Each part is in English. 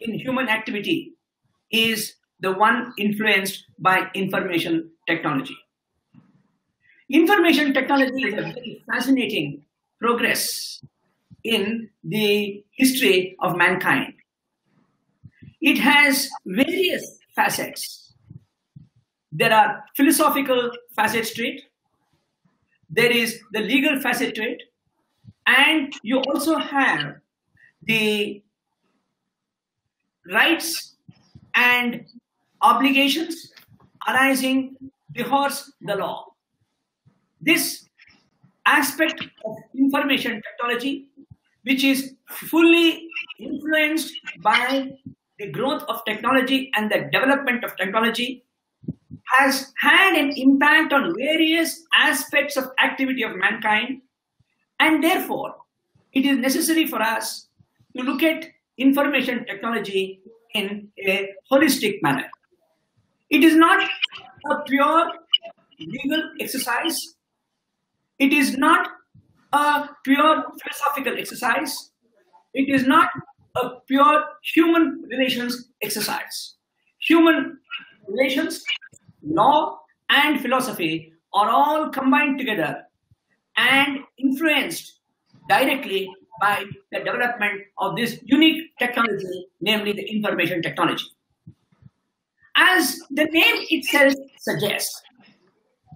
in human activity is the one influenced by information technology. Information technology is a very fascinating progress in the history of mankind. It has various facets. There are philosophical facets to it, there is the legal facet to it, and you also have the rights and obligations arising before the law. This aspect of information technology, which is fully influenced by the growth of technology and the development of technology, has had an impact on various aspects of activity of mankind, and therefore it is necessary for us to look at information technology in a holistic manner. It is not a pure legal exercise. It is not a pure philosophical exercise. It is not a pure human relations exercise. Human relations, law, and philosophy are all combined together and influenced directly by the development of this unique technology, namely the information technology. As the name itself suggests,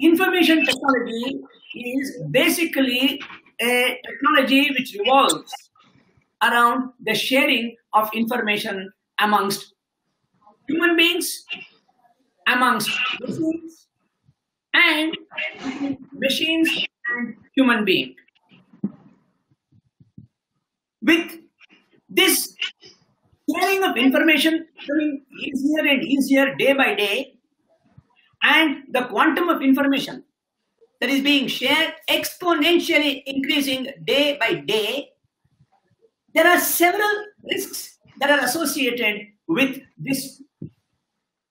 information technology is basically a technology which revolves around the sharing of information amongst human beings, amongst machines, and machines and human beings. With this sharing of information becoming easier and easier day by day, and the quantum of information that is being shared exponentially increasing day by day, there are several risks that are associated with this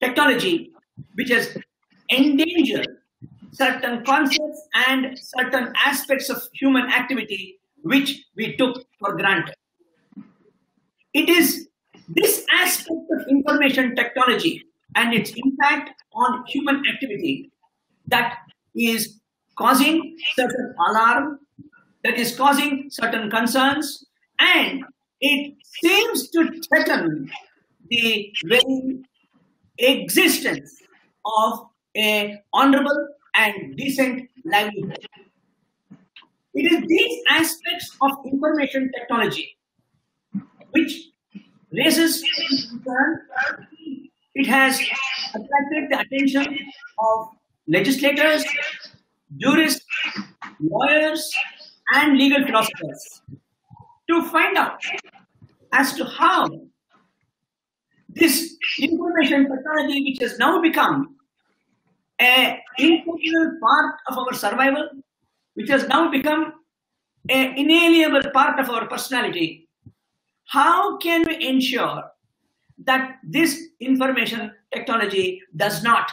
technology, which has endangered certain concepts and certain aspects of human activity which we took for granted. It is this aspect of information technology and its impact on human activity that is causing certain alarm, that is causing certain concerns, and it seems to threaten the very existence of a honorable and decent livelihood. It is these aspects of information technology which raises concern. It has attracted the attention of legislators, jurists, lawyers, and legal philosophers to find out as to how this information technology, which has now become an integral part of our survival, which has now become an inalienable part of our personality, how can we ensure that this information technology does not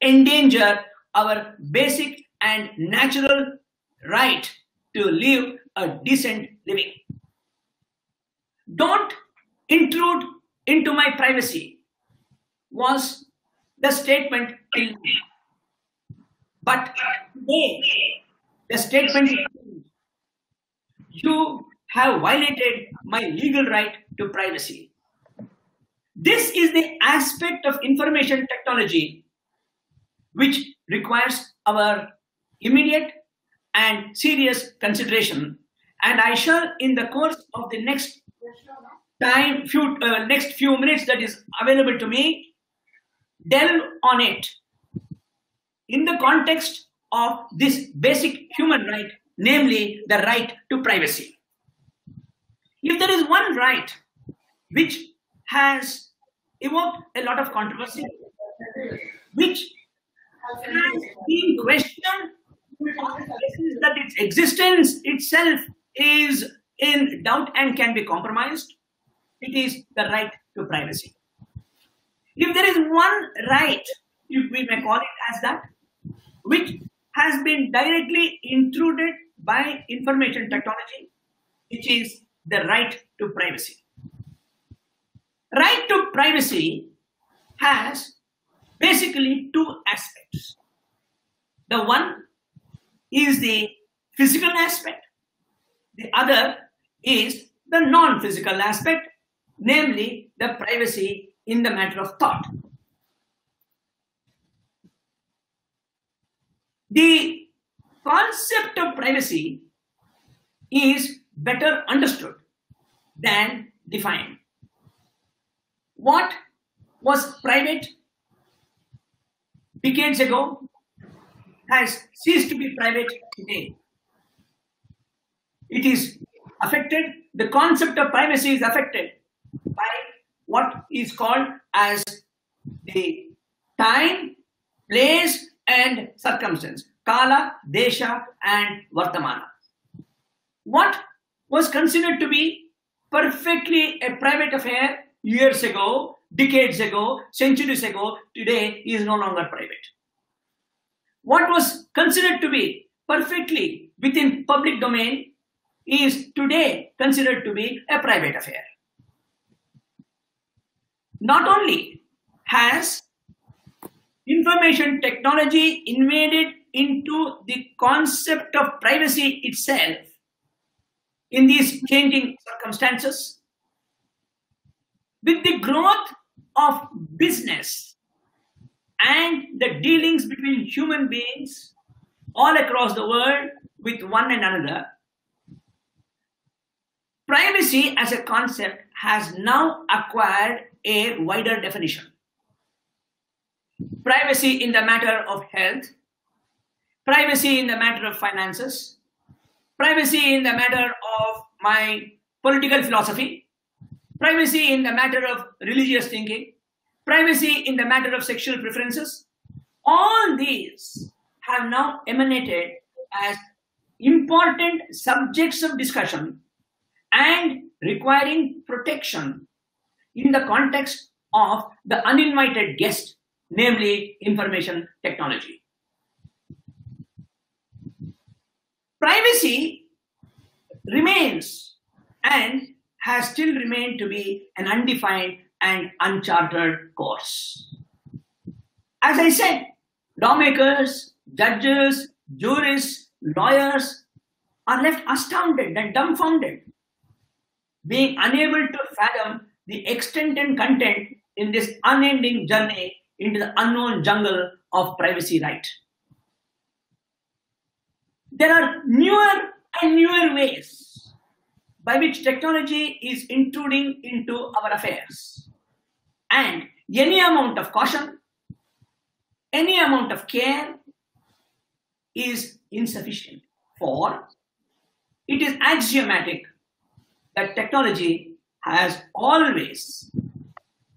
endanger our basic and natural right to live a decent living? Don't intrude into my privacy was the statement till. But today, the statement you have violated my legal right to privacy. This is the aspect of information technology which requires our immediate and serious consideration. And I shall, in the course of the next time, few uh, next few minutes that is available to me, delve on it in the context of this basic human right, namely the right to privacy. If there is one right which has evoked a lot of controversy, which has been questioned that its existence itself is in doubt and can be compromised, it is the right to privacy. If there is one right, if we may call it as that, which has been directly intruded by information technology, which is the right to privacy. Right to privacy has basically two aspects. The one is the physical aspect, the other is the non physical aspect, namely the privacy in the matter of thought. The concept of privacy is better understood than defined. What was private decades ago has ceased to be private today. It is affected, the concept of privacy is affected by what is called as the time, place, and circumstance. Kala, Desha, and Vartamana. What was considered to be perfectly a private affair years ago, decades ago, centuries ago, today is no longer private. What was considered to be perfectly within public domain is today considered to be a private affair. Not only has information technology invaded into the concept of privacy itself in these changing circumstances. With the growth of business and the dealings between human beings all across the world with one another, privacy as a concept has now acquired a wider definition privacy in the matter of health, privacy in the matter of finances, privacy in the matter of my political philosophy, privacy in the matter of religious thinking, privacy in the matter of sexual preferences. All these have now emanated as important subjects of discussion and requiring protection in the context of the uninvited guest namely information technology. Privacy remains and has still remained to be an undefined and uncharted course. As I said, lawmakers, judges, jurists, lawyers are left astounded and dumbfounded, being unable to fathom the extent and content in this unending journey into the unknown jungle of privacy right. There are newer and newer ways by which technology is intruding into our affairs. And any amount of caution, any amount of care is insufficient. For it is axiomatic that technology has always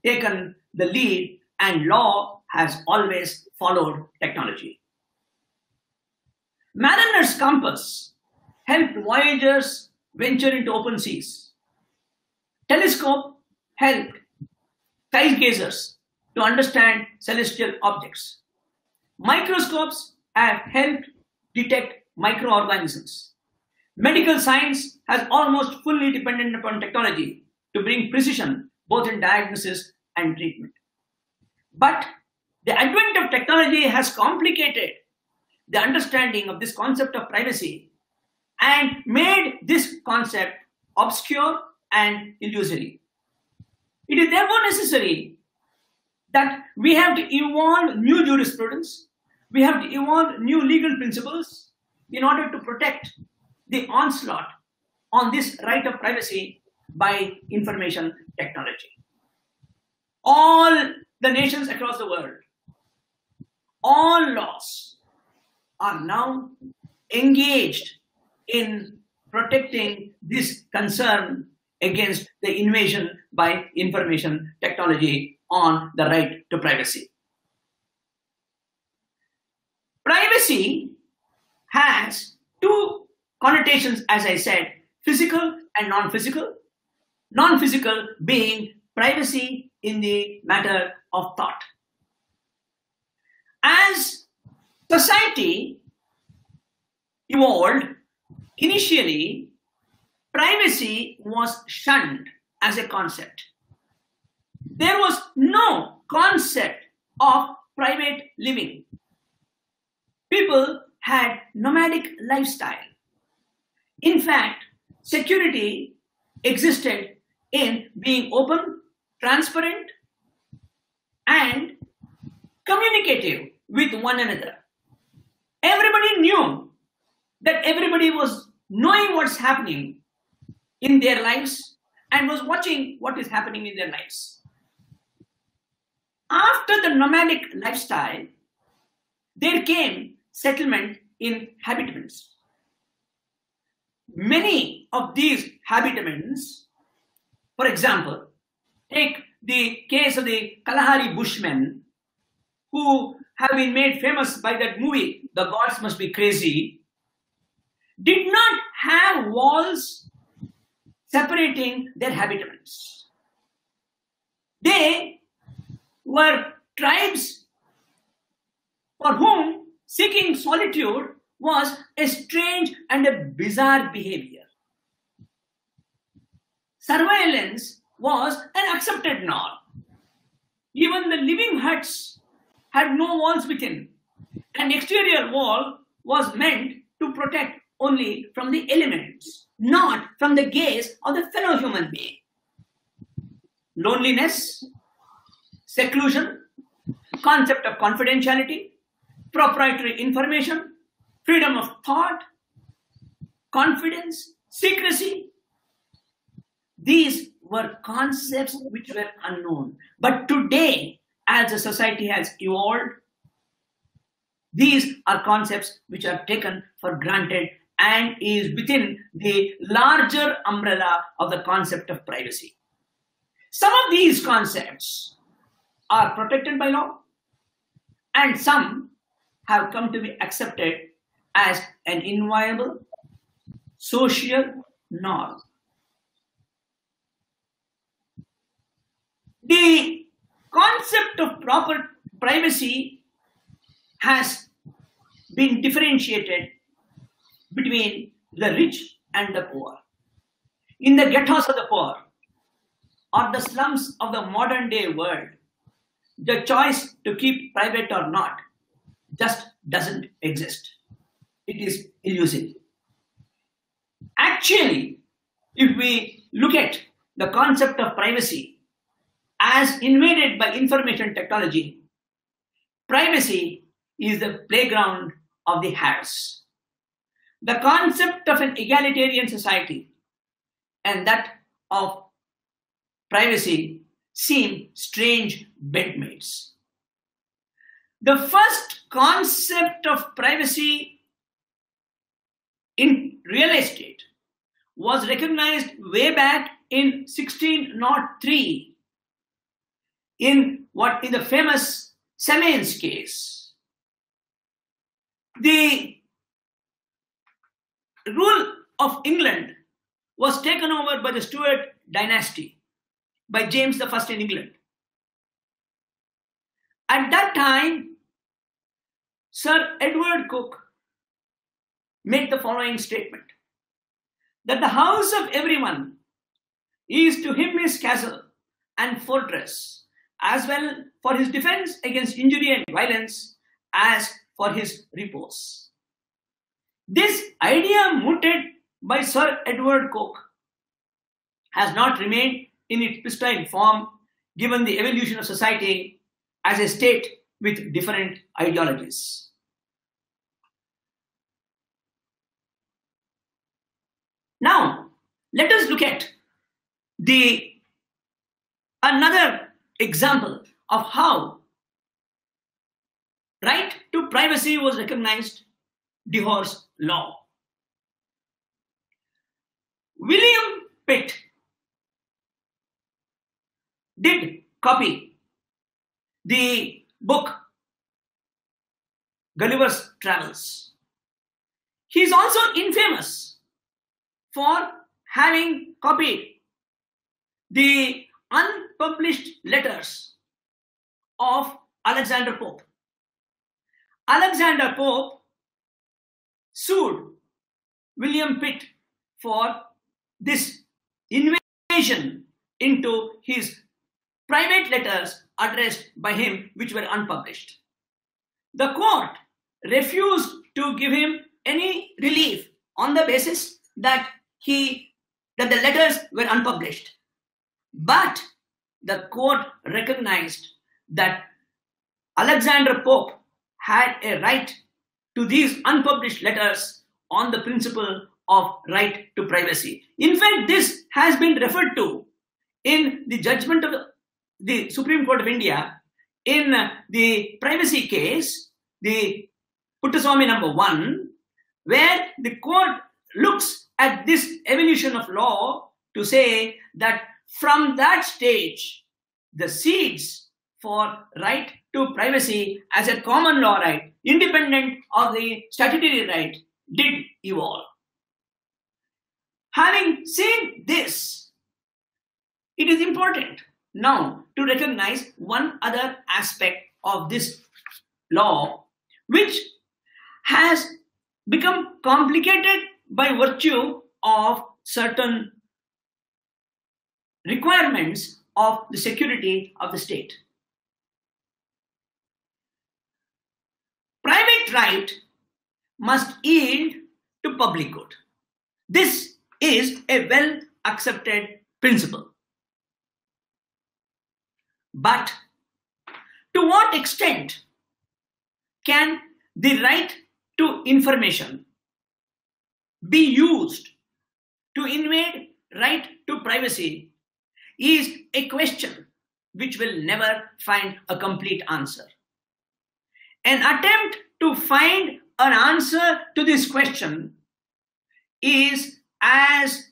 taken the lead and law has always followed technology. Mariner's compass helped voyagers venture into open seas. Telescope helped stargazers to understand celestial objects. Microscopes have helped detect microorganisms. Medical science has almost fully depended upon technology to bring precision both in diagnosis and treatment. But the advent of technology has complicated the understanding of this concept of privacy and made this concept obscure and illusory. It is therefore necessary that we have to evolve new jurisprudence, we have to evolve new legal principles in order to protect the onslaught on this right of privacy by information technology. All the nations across the world, all laws are now engaged in protecting this concern against the invasion by information technology on the right to privacy. Privacy has two connotations, as I said physical and non physical. Non physical being privacy in the matter of thought. As society evolved, initially, privacy was shunned as a concept. there was no concept of private living. People had nomadic lifestyle. In fact, security existed in being open, transparent, and communicative with one another. Everybody knew that everybody was knowing what's happening in their lives and was watching what is happening in their lives. After the nomadic lifestyle, there came settlement in habitaments. Many of these habitaments, for example, take the case of the Kalahari Bushmen, who have been made famous by that movie, The Gods Must Be Crazy, did not have walls separating their habitaments. They were tribes for whom seeking solitude was a strange and a bizarre behavior. Surveillance was an accepted norm. Even the living huts had no walls within. An exterior wall was meant to protect only from the elements, not from the gaze of the fellow human being. Loneliness, seclusion, concept of confidentiality, proprietary information, freedom of thought, confidence, secrecy. These were concepts which were unknown. But today, as the society has evolved, these are concepts which are taken for granted and is within the larger umbrella of the concept of privacy. Some of these concepts are protected by law and some have come to be accepted as an inviolable social norm. The concept of proper privacy has been differentiated between the rich and the poor. In the ghettos of the poor or the slums of the modern day world, the choice to keep private or not just doesn't exist. It is elusive. Actually, if we look at the concept of privacy as invaded by information technology, privacy is the playground of the hares. The concept of an egalitarian society and that of privacy seem strange bedmates. The first concept of privacy in real estate was recognized way back in 1603 in what in the famous Semayne's case. The rule of England was taken over by the Stuart dynasty, by James I in England. At that time, Sir Edward Coke made the following statement that the house of everyone is to him his castle and fortress, as well for his defense against injury and violence as for his repose. This idea mooted by Sir Edward Coke has not remained in its pristine form given the evolution of society as a state with different ideologies. Now, let us look at the another example of how right to privacy was recognized Dehaur's law. William Pitt did copy the book Gulliver's Travels. He is also infamous for having copied the unpublished letters of Alexander Pope. Alexander Pope sued William Pitt for this invasion into his private letters addressed by him which were unpublished. The court refused to give him any relief on the basis that he that the letters were unpublished. But the court recognized that Alexander Pope had a right to these unpublished letters on the principle of right to privacy. In fact, this has been referred to in the judgment of the Supreme Court of India in the privacy case, the Puttaswamy number one, where the court looks at this evolution of law to say that from that stage, the seeds for right to privacy as a common law right, independent of the statutory right, did evolve. Having seen this, it is important now to recognize one other aspect of this law, which has become complicated by virtue of certain requirements of the security of the state. Private right must yield to public good. This is a well accepted principle. But to what extent can the right to information be used to invade right to privacy is a question which will never find a complete answer. An attempt to find an answer to this question is as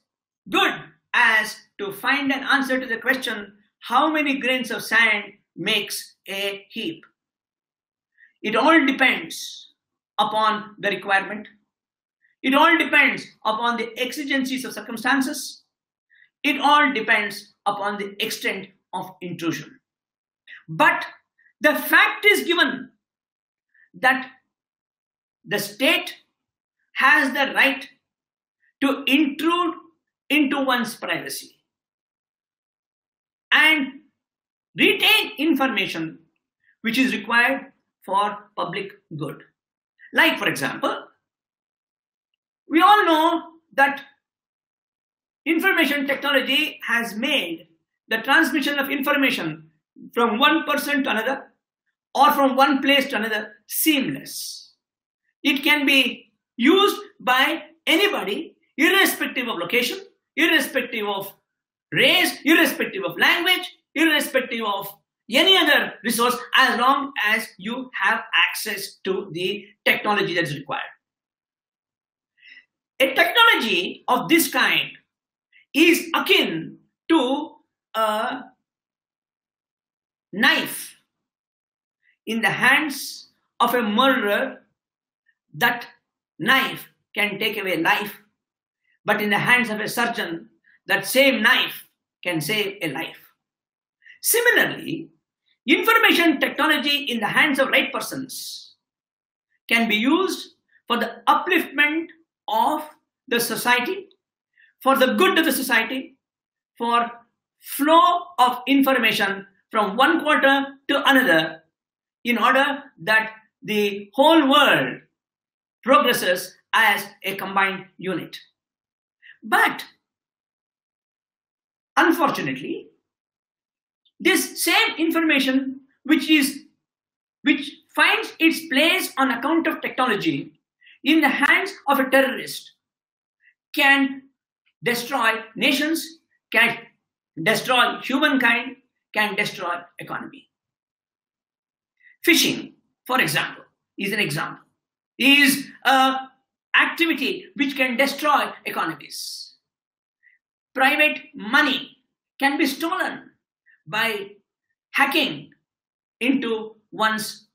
good as to find an answer to the question how many grains of sand makes a heap. It all depends upon the requirement. It all depends upon the exigencies of circumstances. It all depends upon the extent of intrusion. But the fact is given that the state has the right to intrude into one's privacy and retain information which is required for public good. Like, for example, we all know that information technology has made the transmission of information from one person to another or from one place to another seamless. It can be used by anybody, irrespective of location, irrespective of race, irrespective of language, irrespective of any other resource, as long as you have access to the technology that is required. A technology of this kind is akin to a knife in the hands of a murderer. That knife can take away life, but in the hands of a surgeon, that same knife can save a life. Similarly, information technology in the hands of right persons can be used for the upliftment of the society, for the good of the society, for flow of information from one quarter to another in order that the whole world progresses as a combined unit. But unfortunately, this same information which is which finds its place on account of technology in the hands of a terrorist can destroy nations, can destroy humankind, can destroy economy. Phishing, for example, is an example, is a activity which can destroy economies. Private money can be stolen by hacking into one's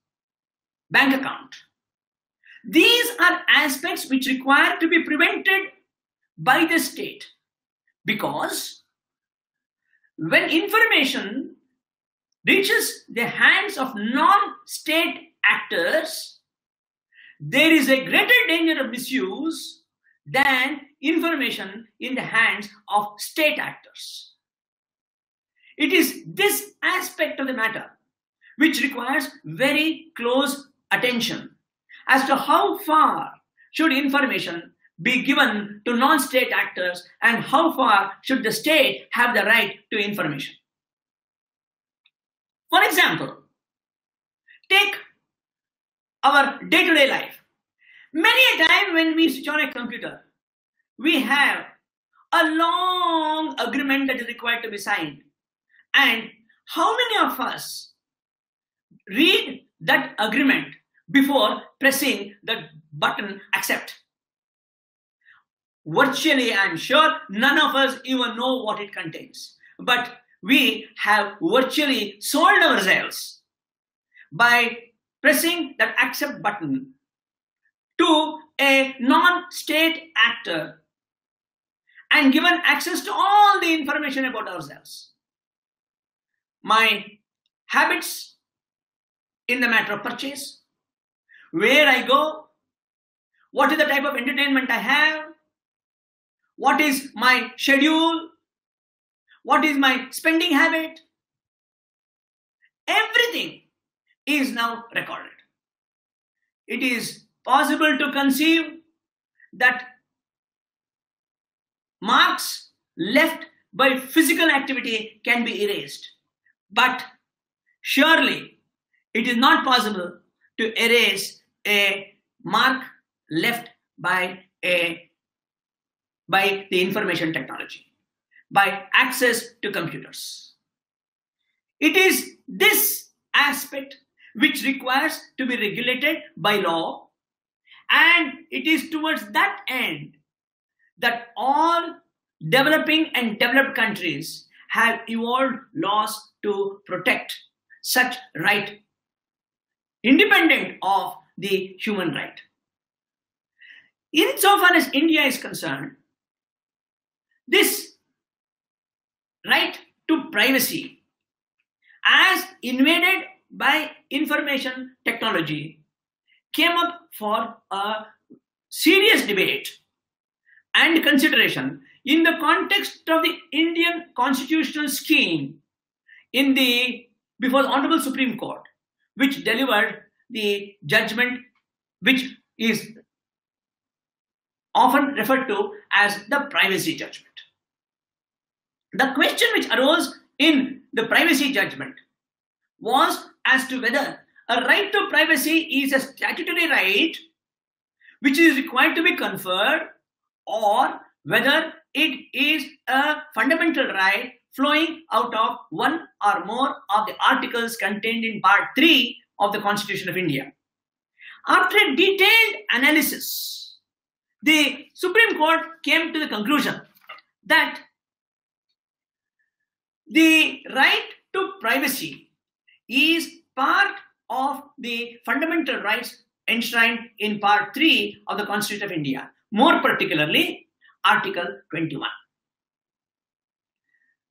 bank account. These are aspects which require to be prevented by the state because when information reaches the hands of non state actors, there is a greater danger of misuse than information in the hands of state actors. It is this aspect of the matter which requires very close attention as to how far should information be given to non-state actors and how far should the state have the right to information. For example, take our day-to-day life. Many a time when we switch on a computer, we have a long agreement that is required to be signed. And how many of us read that agreement before pressing the button accept? Virtually, I'm sure none of us even know what it contains. But we have virtually sold ourselves by pressing that accept button to a non-state actor and given access to all the information about ourselves. My habits in the matter of purchase, where I go, what is the type of entertainment I have, what is my schedule, what is my spending habit, everything is now recorded. It is possible to conceive that marks left by physical activity can be erased. But surely it is not possible to erase a mark left by a by the information technology, by access to computers. It is this aspect which requires to be regulated by law and it is towards that end that all developing and developed countries have evolved laws to protect such right independent of the human right. Insofar as India is concerned, this right to privacy as invaded by information technology came up for a serious debate and consideration in the context of the Indian constitutional scheme in the before the Honorable Supreme Court, which delivered the judgment which is often referred to as the privacy judgment. The question which arose in the privacy judgment was as to whether a right to privacy is a statutory right which is required to be conferred or whether it is a fundamental right flowing out of one or more of the articles contained in part 3 of the Constitution of India. After a detailed analysis, the Supreme Court came to the conclusion that the right to privacy is part of the fundamental rights enshrined in part 3 of the Constitution of India more particularly Article 21.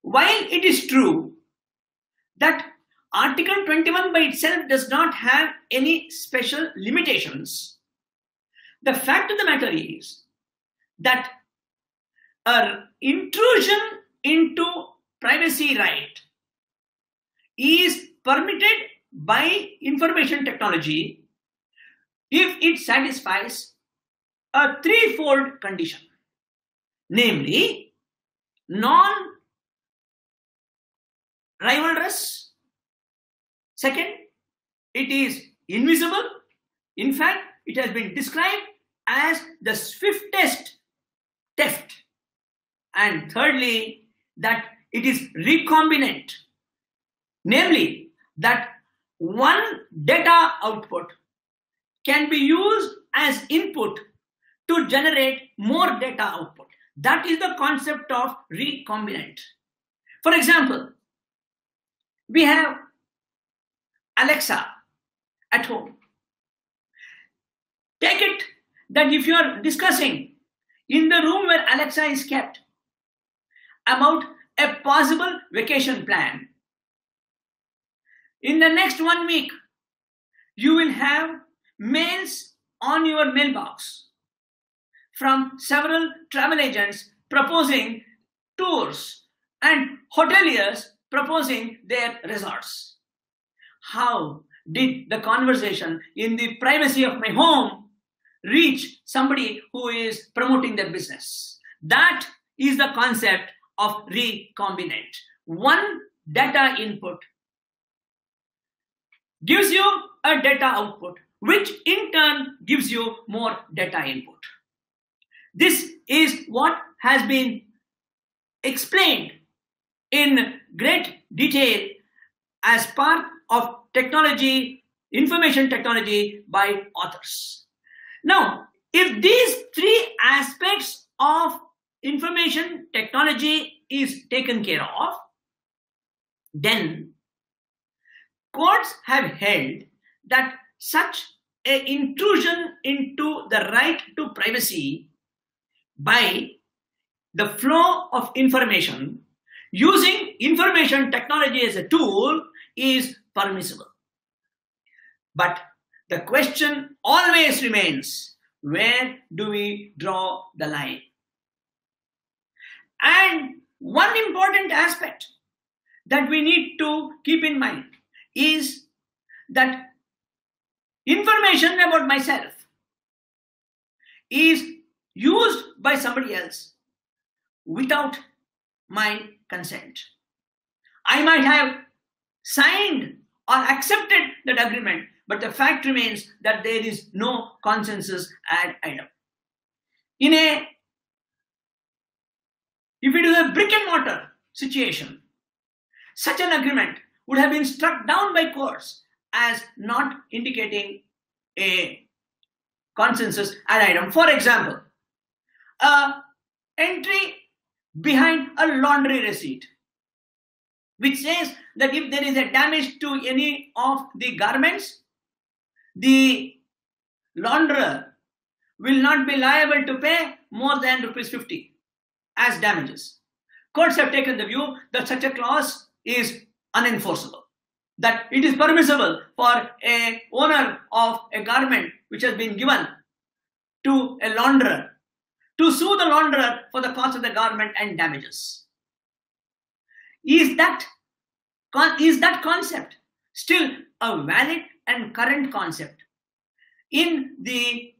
While it is true that Article 21 by itself does not have any special limitations, the fact of the matter is that an intrusion into privacy right is permitted by information technology if it satisfies a threefold condition, namely non rivalrous. Second, it is invisible. In fact, it has been described as the swiftest theft. And thirdly, that it is recombinant, namely, that one data output can be used as input to generate more data output. That is the concept of recombinant. For example, we have Alexa at home. Take it that if you are discussing in the room where Alexa is kept about a possible vacation plan, in the next one week, you will have mails on your mailbox from several travel agents proposing tours and hoteliers proposing their resorts. How did the conversation in the privacy of my home reach somebody who is promoting their business? That is the concept of recombinant. One data input gives you a data output, which in turn gives you more data input. This is what has been explained in great detail as part of technology, information technology by authors. Now, if these three aspects of information technology is taken care of, then courts have held that such a intrusion into the right to privacy by the flow of information using information technology as a tool is permissible. But the question always remains where do we draw the line? And one important aspect that we need to keep in mind is that information about myself is used by somebody else without my consent. I might have signed or accepted that agreement, but the fact remains that there is no consensus ad idem. In a if it is a brick and mortar situation, such an agreement would have been struck down by courts as not indicating a consensus item. For example, a entry behind a laundry receipt which says that if there is a damage to any of the garments, the launderer will not be liable to pay more than rupees 50 as damages. Courts have taken the view that such a clause is unenforceable. That it is permissible for a owner of a garment which has been given to a launderer to sue the launderer for the cost of the garment and damages. Is that, is that concept still a valid and current concept in the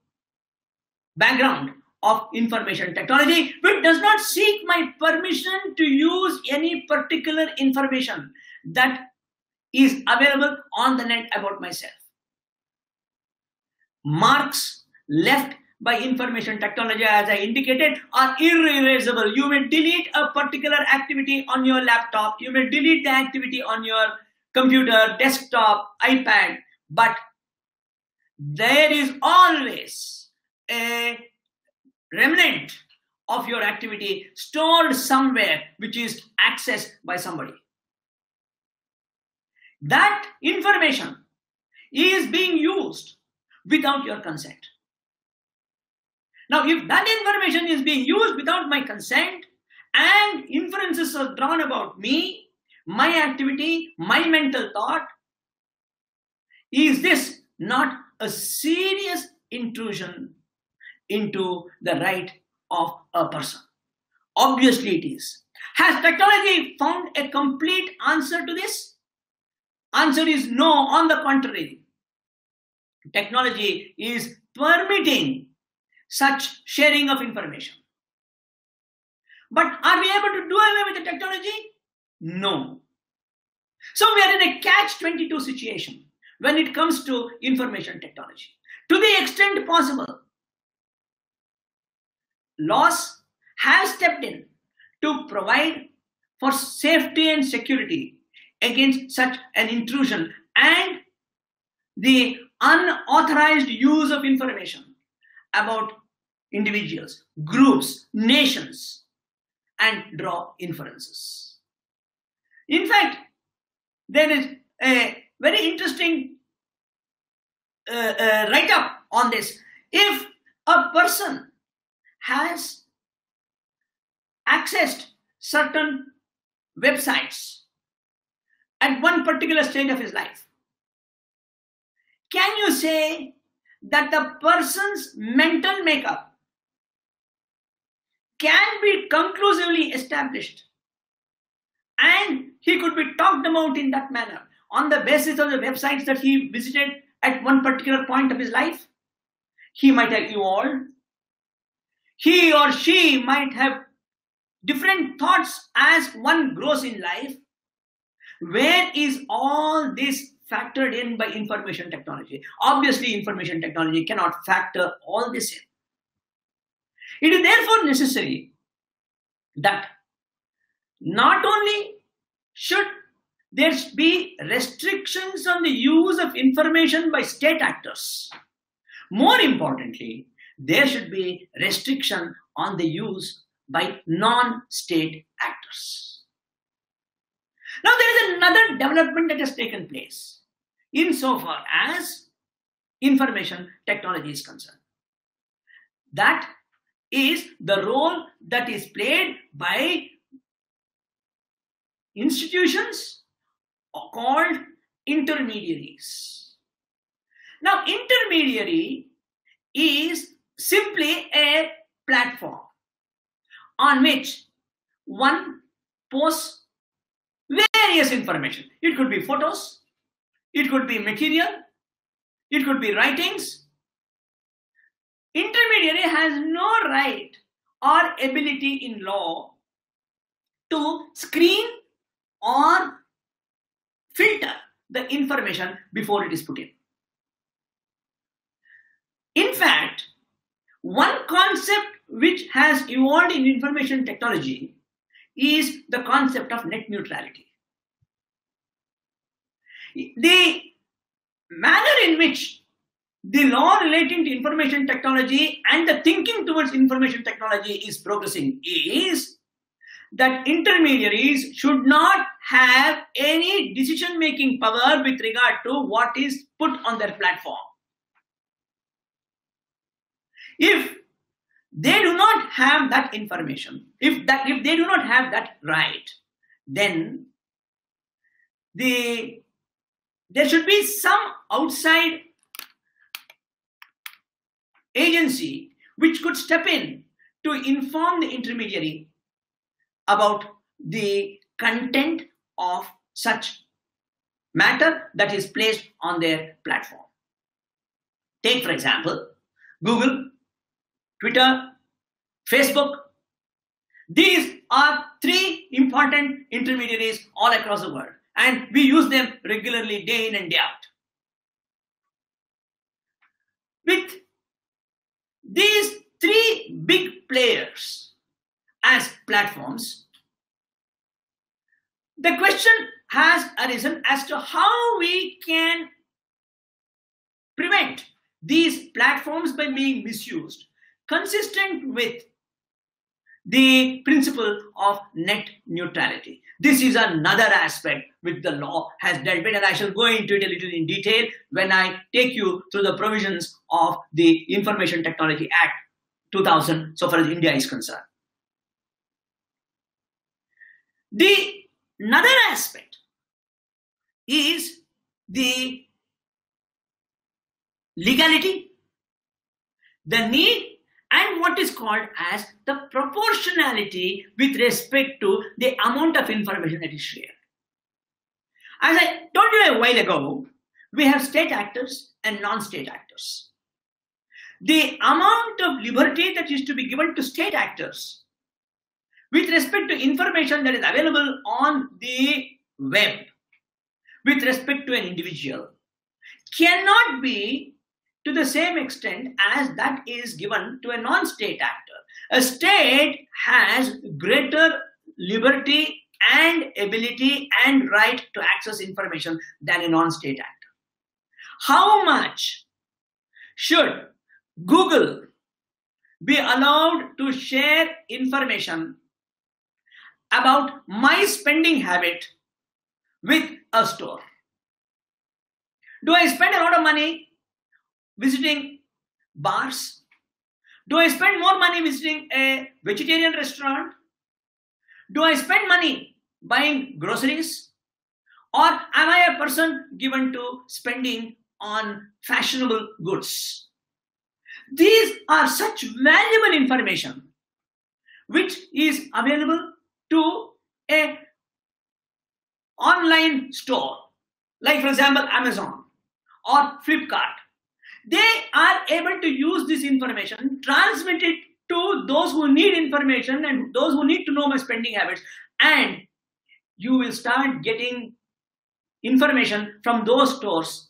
background of information technology which does not seek my permission to use any particular information that is available on the net about myself. Marks left by information technology, as I indicated, are irreversible. You may delete a particular activity on your laptop, you may delete the activity on your computer, desktop, iPad, but there is always a remnant of your activity stored somewhere which is accessed by somebody. That information is being used without your consent. Now, if that information is being used without my consent and inferences are drawn about me, my activity, my mental thought, is this not a serious intrusion into the right of a person? Obviously, it is. Has technology found a complete answer to this? Answer is no, on the contrary. Technology is permitting such sharing of information. But are we able to do away with the technology? No. So we are in a catch 22 situation when it comes to information technology. To the extent possible, laws have stepped in to provide for safety and security against such an intrusion and the unauthorized use of information about individuals, groups, nations, and draw inferences. In fact, there is a very interesting uh, uh, write up on this. If a person has accessed certain websites at one particular stage of his life, can you say that the person's mental makeup can be conclusively established and he could be talked about in that manner on the basis of the websites that he visited at one particular point of his life. He might have evolved. He or she might have different thoughts as one grows in life. Where is all this factored in by information technology? Obviously, information technology cannot factor all this in. It is therefore necessary that not only should there be restrictions on the use of information by state actors, more importantly, there should be restriction on the use by non-state actors. Now there is another development that has taken place insofar as information technology is concerned. That is the role that is played by institutions called intermediaries. Now, intermediary is simply a platform on which one posts various information. It could be photos, it could be material, it could be writings. Intermediary has no right or ability in law to screen or filter the information before it is put in. In fact, one concept which has evolved in information technology is the concept of net neutrality. The manner in which the law relating to information technology and the thinking towards information technology is progressing is that intermediaries should not have any decision making power with regard to what is put on their platform. If they do not have that information, if that if they do not have that right, then the there should be some outside agency which could step in to inform the intermediary about the content of such matter that is placed on their platform. Take, for example, Google, Twitter, Facebook. These are three important intermediaries all across the world, and we use them regularly day in and day out. With these three big players as platforms, the question has arisen as to how we can prevent these platforms by being misused, consistent with the principle of net neutrality. This is another aspect which the law has dealt with, and I shall go into it a little in detail when I take you through the provisions of the Information Technology Act 2000, so far as India is concerned. The another aspect is the legality, the need, and what is called as the proportionality with respect to the amount of information that is shared. As I told you a while ago, we have state actors and non-state actors. The amount of liberty that is to be given to state actors with respect to information that is available on the web with respect to an individual cannot be to the same extent as that is given to a non-state actor. A state has greater liberty and ability and right to access information than a non-state actor. How much should Google be allowed to share information about my spending habit with a store? Do I spend a lot of money visiting bars? Do I spend more money visiting a vegetarian restaurant? Do I spend money buying groceries? Or am I a person given to spending on fashionable goods? These are such valuable information which is available to a online store, like for example, Amazon or Flipkart, they are able to use this information, transmit it to those who need information and those who need to know my spending habits, and you will start getting information from those stores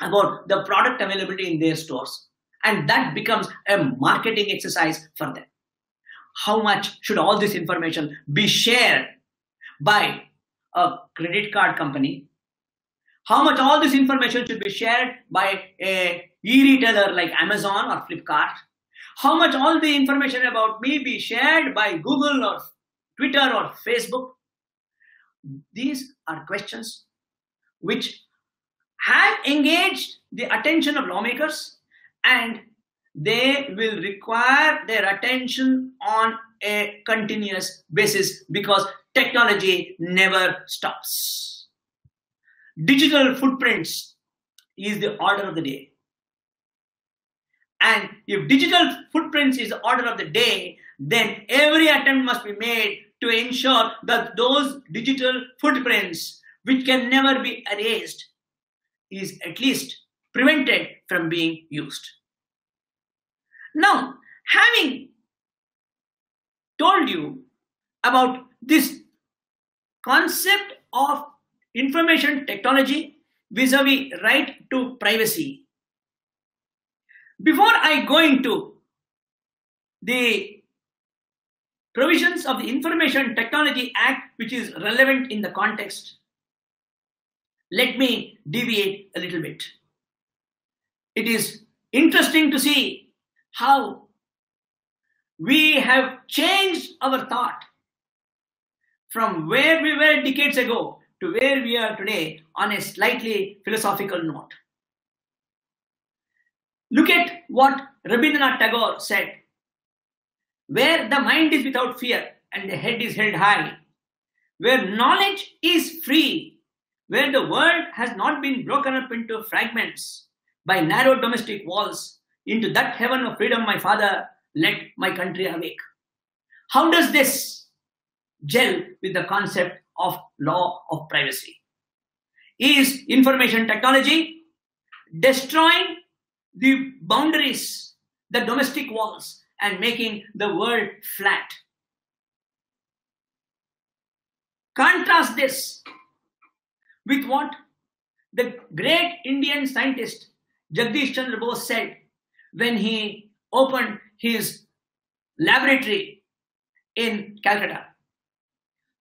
about the product availability in their stores. And that becomes a marketing exercise for them. How much should all this information be shared by a credit card company? How much all this information should be shared by a e-retailer like Amazon or Flipkart? How much all the information about me be shared by Google or Twitter or Facebook? These are questions which have engaged the attention of lawmakers and they will require their attention on a continuous basis because technology never stops. Digital footprints is the order of the day. And if digital footprints is the order of the day, then every attempt must be made to ensure that those digital footprints, which can never be erased, is at least prevented from being used. Now, having told you about this concept of information technology vis-a-vis right to privacy, before I go into the provisions of the Information Technology Act, which is relevant in the context, let me deviate a little bit. It is interesting to see how we have changed our thought from where we were decades ago to where we are today on a slightly philosophical note. Look at what Rabindranath Tagore said where the mind is without fear and the head is held high, where knowledge is free, where the world has not been broken up into fragments by narrow domestic walls, into that heaven of freedom, my father, let my country awake. How does this gel with the concept of law of privacy? Is information technology destroying the boundaries, the domestic walls, and making the world flat? Contrast this with what the great Indian scientist Jagdish Chandra Bose said when he opened his laboratory in Calcutta.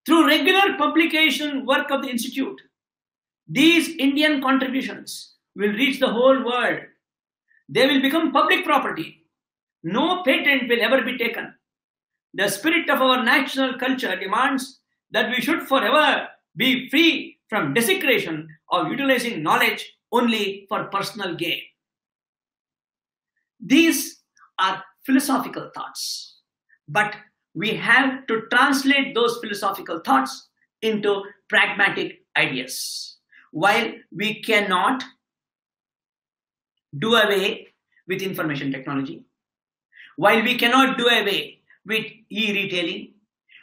Through regular publication work of the Institute, these Indian contributions will reach the whole world. They will become public property. No patent will ever be taken. The spirit of our national culture demands that we should forever be free from desecration of utilizing knowledge only for personal gain. These are philosophical thoughts, but we have to translate those philosophical thoughts into pragmatic ideas. While we cannot do away with information technology, while we cannot do away with e-retailing,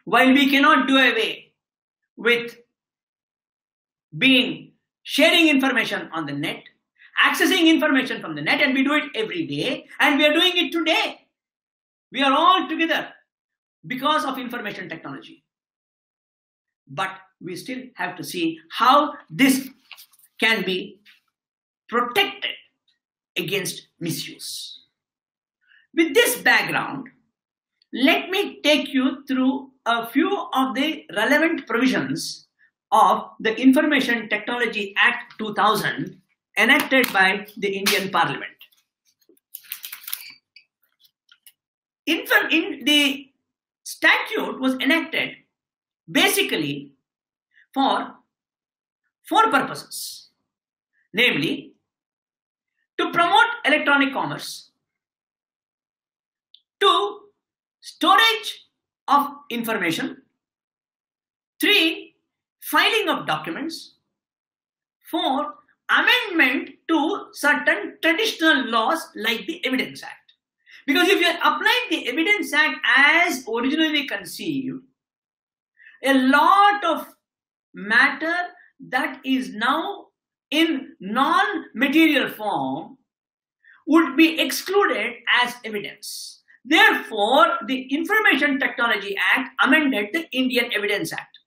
while we cannot do away with being sharing information on the net, accessing information from the net, and we do it every day, and we are doing it today. We are all together because of information technology. But we still have to see how this can be protected against misuse. With this background, let me take you through a few of the relevant provisions of the Information Technology Act 2000 enacted by the Indian Parliament. In, in the statute was enacted basically for four purposes. Namely to promote electronic commerce. Two storage of information. Three filing of documents. Four amendment to certain traditional laws like the evidence act because if you are applying the Evidence Act as originally conceived, a lot of matter that is now in non-material form would be excluded as evidence. Therefore, the Information Technology Act amended the Indian Evidence Act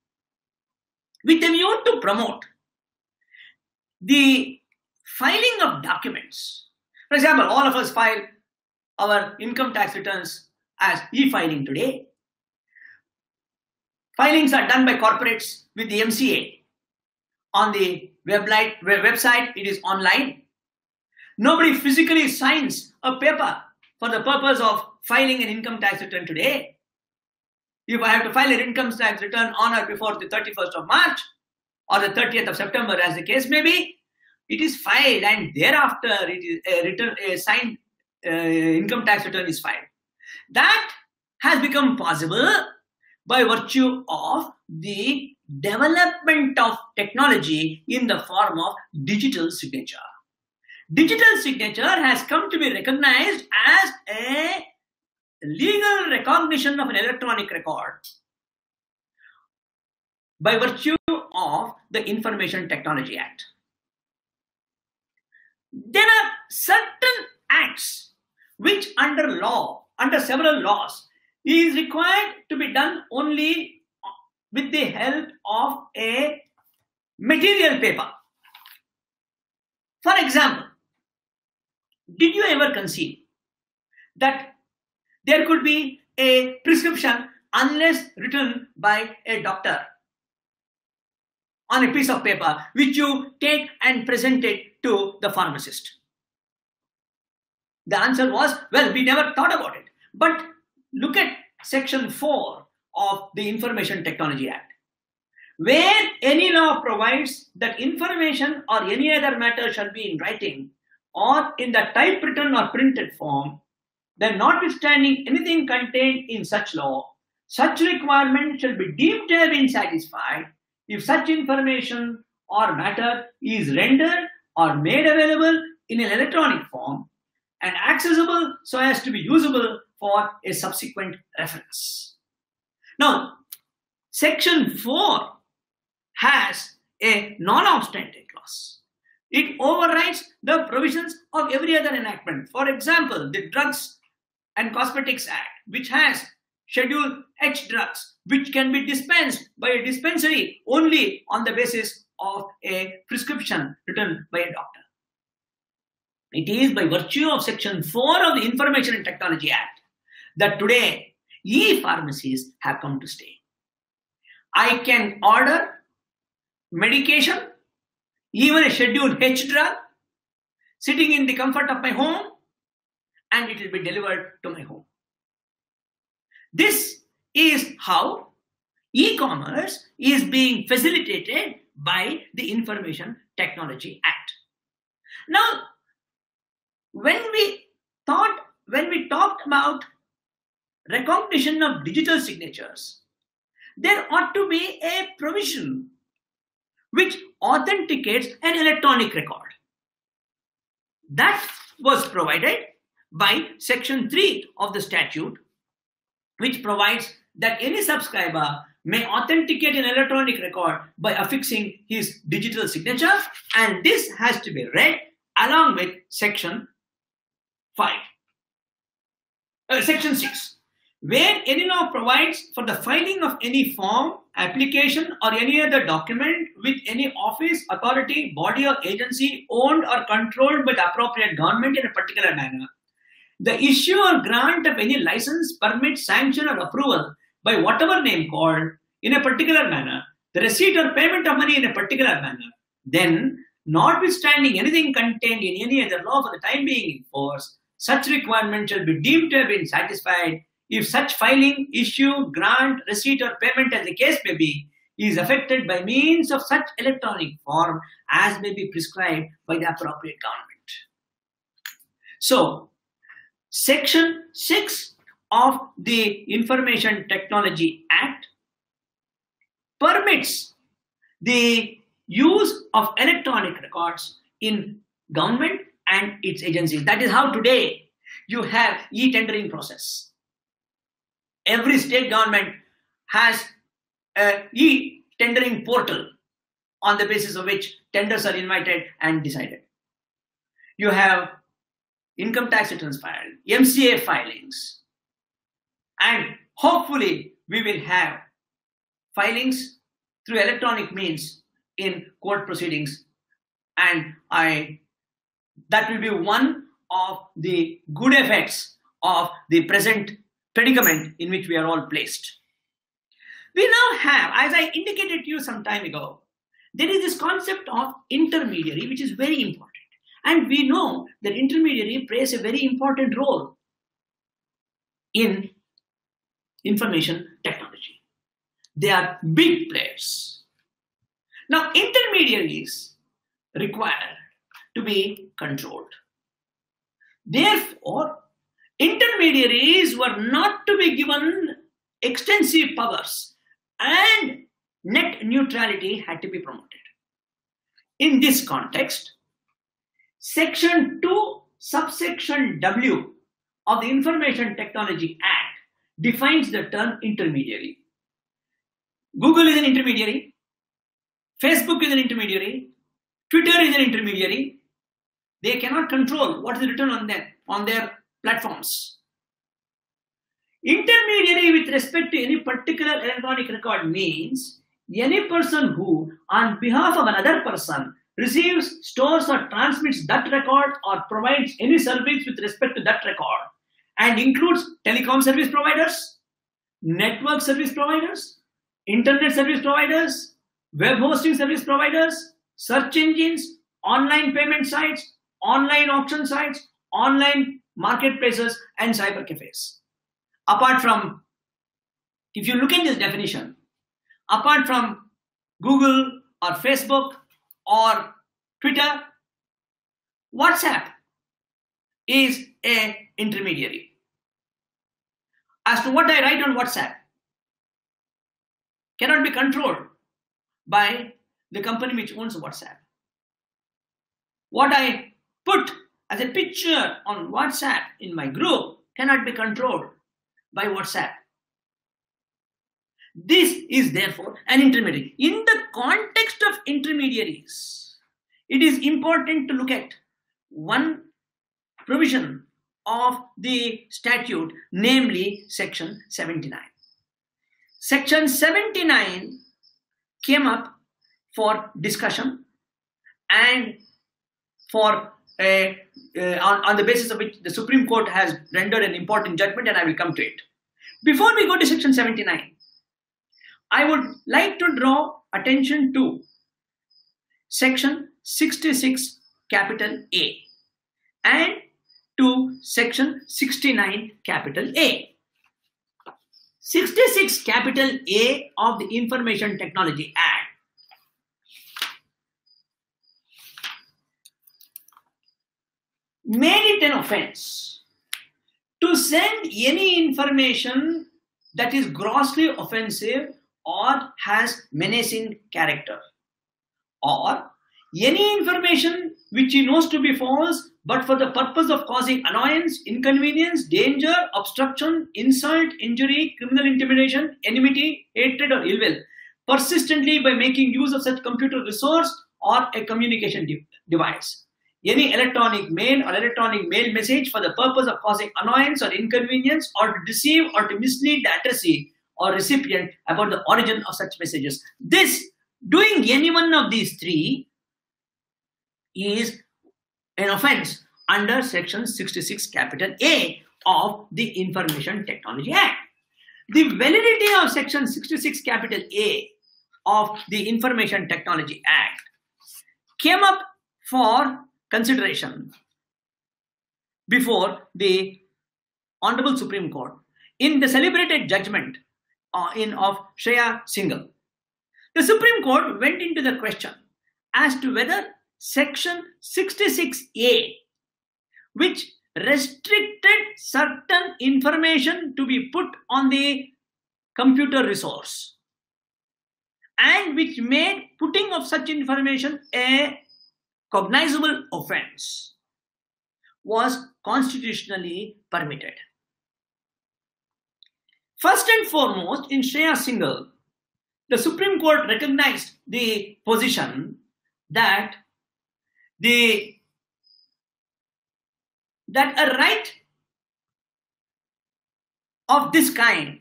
with a view to promote the filing of documents. For example, all of us file our income tax returns as e-filing today. Filings are done by corporates with the MCA. On the website, it is online. Nobody physically signs a paper for the purpose of filing an income tax return today. If I have to file an income tax return on or before the 31st of March or the 30th of September, as the case may be, it is filed and thereafter it is a return, a signed uh, Uh, income tax return is filed. That has become possible by virtue of the development of technology in the form of digital signature. Digital signature has come to be recognized as a legal recognition of an electronic record by virtue of the Information Technology Act. There are certain acts which under law, under several laws, is required to be done only with the help of a material paper. For example, did you ever conceive that there could be a prescription unless written by a doctor on a piece of paper which you take and present it to the pharmacist? The answer was, well, we never thought about it. But look at section 4 of the Information Technology Act. Where any law provides that information or any other matter shall be in writing or in the typewritten or printed form, then notwithstanding anything contained in such law, such requirement shall be deemed to have been satisfied if such information or matter is rendered or made available in an electronic form and accessible so as to be usable for a subsequent reference. Now, section 4 has a non-obstante clause. It overrides the provisions of every other enactment. For example, the Drugs and Cosmetics Act, which has Schedule H drugs, which can be dispensed by a dispensary only on the basis of a prescription written by a doctor. It is by virtue of Section 4 of the Information and Technology Act that today e-pharmacies have come to stay. I can order medication, even a Schedule H drug, sitting in the comfort of my home, and it will be delivered to my home. This is how e-commerce is being facilitated by the Information Technology Act. Now, when we thought, when we talked about recognition of digital signatures, there ought to be a provision which authenticates an electronic record. That was provided by section 3 of the statute, which provides that any subscriber may authenticate an electronic record by affixing his digital signature, and this has to be read along with section 5. Uh, section 6. Where any law provides for the filing of any form, application, or any other document with any office, authority, body, or agency owned or controlled by the appropriate government in a particular manner, the issue or grant of any license, permit, sanction, or approval by whatever name called in a particular manner, the receipt or payment of money in a particular manner, then, notwithstanding anything contained in any other law for the time being in force, such requirement shall be deemed to have been satisfied if such filing, issue, grant, receipt, or payment, as the case may be, is effected by means of such electronic form as may be prescribed by the appropriate government. So, Section 6 of the Information Technology Act permits the use of electronic records in government and its agencies. That is how today you have e-tendering process. Every state government has a e-tendering portal on the basis of which tenders are invited and decided. You have income tax returns filed, MCA filings, and hopefully we will have filings through electronic means in court proceedings and i that will be one of the good effects of the present predicament in which we are all placed. We now have as i indicated to you some time ago there is this concept of intermediary which is very important. And we know that intermediary plays a very important role in information technology. They are big players. Now, intermediaries require to be controlled. Therefore, intermediaries were not to be given extensive powers and net neutrality had to be promoted. In this context, Section 2, subsection W of the Information Technology Act defines the term intermediary. Google is an intermediary. Facebook is an intermediary. Twitter is an intermediary. They cannot control what is written on them on their platforms. Intermediary with respect to any particular electronic record means any person who, on behalf of another person, receives, stores, or transmits that record or provides any service with respect to that record and includes telecom service providers, network service providers, internet service providers, web hosting service providers, search engines, online payment sites, online auction sites, online marketplaces, and cyber cafes. Apart from, if you look in this definition, apart from Google or Facebook or Twitter, WhatsApp is a intermediary. As to what I write on WhatsApp, cannot be controlled by the company which owns WhatsApp. What I put as a picture on WhatsApp in my group cannot be controlled by WhatsApp. This is therefore an intermediary. In the context of intermediaries, it is important to look at one provision of the statute, namely section 79. Section 79 came up for discussion and for uh, on, on the basis of which the Supreme Court has rendered an important judgment, and I will come to it. Before we go to Section 79, I would like to draw attention to Section 66, capital A, and to Section 69, capital A. 66 capital A of the Information Technology Act made it an offense to send any information that is grossly offensive or has menacing character or any information which he knows to be false but for the purpose of causing annoyance, inconvenience, danger, obstruction, insult, injury, criminal intimidation, enmity, hatred, or ill will, persistently by making use of such computer resource or a communication de device. Any electronic mail or electronic mail message for the purpose of causing annoyance or inconvenience or to deceive or to mislead the addressee or recipient about the origin of such messages. This, doing any one of these three, is an offense under section 66 capital A of the Information Technology Act. The validity of section 66 capital A of the Information Technology Act came up for consideration before the Honorable Supreme Court in the celebrated judgment uh, in of Shreya Singhal. The Supreme Court went into the question as to whether section 66A, which restricted certain information to be put on the computer resource and which made putting of such information a cognizable offense was constitutionally permitted. First and foremost, in Shreya Singhal, the Supreme Court recognized the position that the that a right of this kind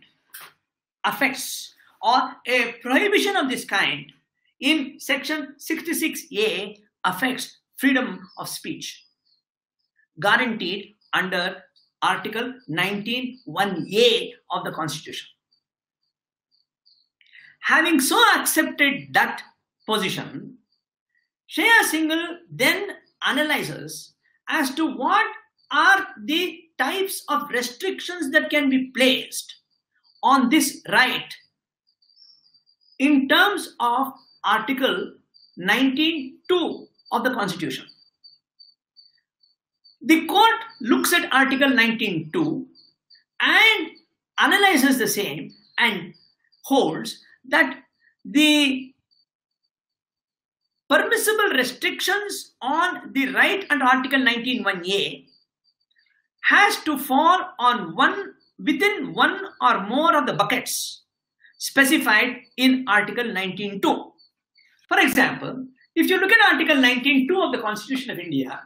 affects or a prohibition of this kind in section 66a affects freedom of speech guaranteed under article 19.1a of the constitution. Having so accepted that position Shreya Singhal then analyzes as to what are the types of restrictions that can be placed on this right in terms of Article 19.2 of the Constitution. The court looks at Article 19.2 and analyzes the same and holds that the permissible restrictions on the right under Article 19.1a has to fall on one within one or more of the buckets specified in Article 19.2. For example, if you look at Article 19.2 of the Constitution of India,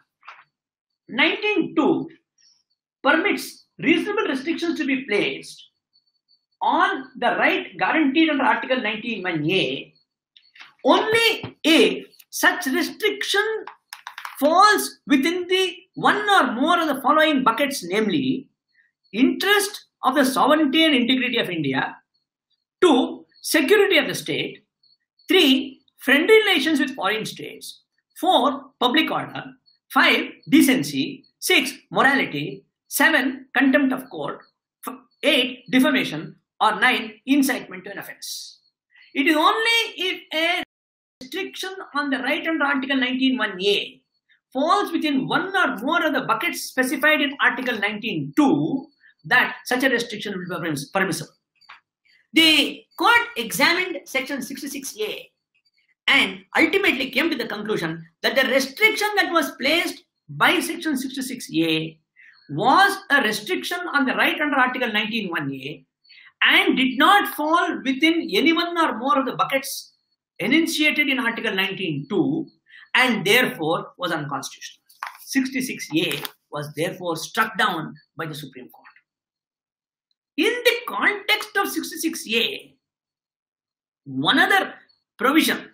19.2 permits reasonable restrictions to be placed on the right guaranteed under Article 19.1a only if such restriction falls within the one or more of the following buckets, namely interest of the sovereignty and integrity of India, two, security of the state, three, friendly relations with foreign states, four, public order, five, decency, six, morality, seven, contempt of court, eight, defamation, or nine, incitement to an offense. It is only if a restriction on the right under Article 19.1a falls within one or more of the buckets specified in Article 19.2 that such a restriction will be permissible. The court examined Section 66A and ultimately came to the conclusion that the restriction that was placed by Section 66A was a restriction on the right under Article 19.1a and did not fall within any one or more of the buckets enunciated in Article 19.2 and therefore was unconstitutional. 66A was therefore struck down by the Supreme Court. In the context of 66A, one other provision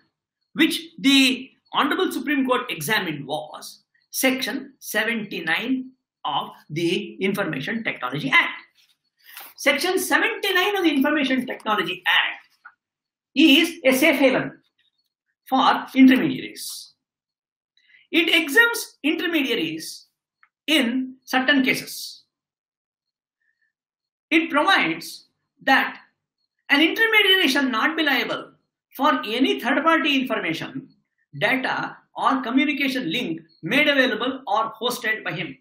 which the Honorable Supreme Court examined was Section 79 of the Information Technology Act. Section 79 of the Information Technology Act is a safe haven for intermediaries. It exempts intermediaries in certain cases. It provides that an intermediary shall not be liable for any third party information, data, or communication link made available or hosted by him.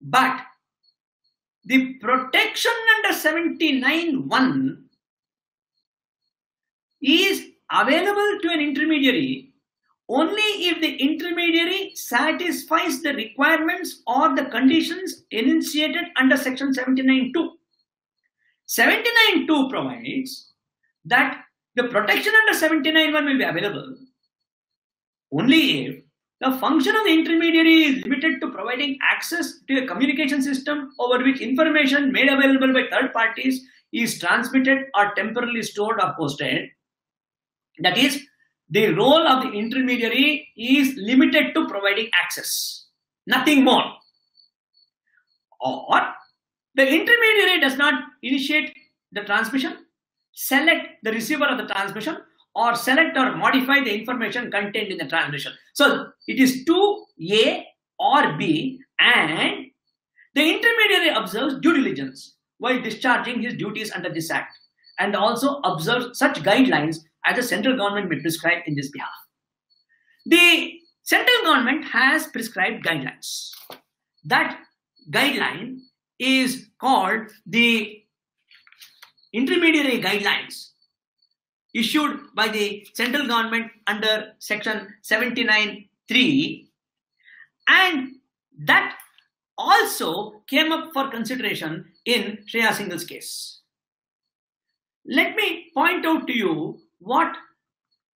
But the protection under 79.1 is available to an intermediary only if the intermediary satisfies the requirements or the conditions enunciated under section 79.2. 79.2 provides that the protection under 79.1 will be available. Only if the function of the intermediary is limited to providing access to a communication system over which information made available by third parties is transmitted or temporarily stored or posted. That is, the role of the intermediary is limited to providing access, nothing more. Or the intermediary does not initiate the transmission, select the receiver of the transmission, or select or modify the information contained in the transmission. So it is 2A or B, and the intermediary observes due diligence while discharging his duties under this act and also observes such guidelines as the central government may prescribe in this behalf. The central government has prescribed guidelines. That guideline is called the intermediary guidelines issued by the central government under section 79.3 and that also came up for consideration in Shreya Singhal's case. let me point out to you what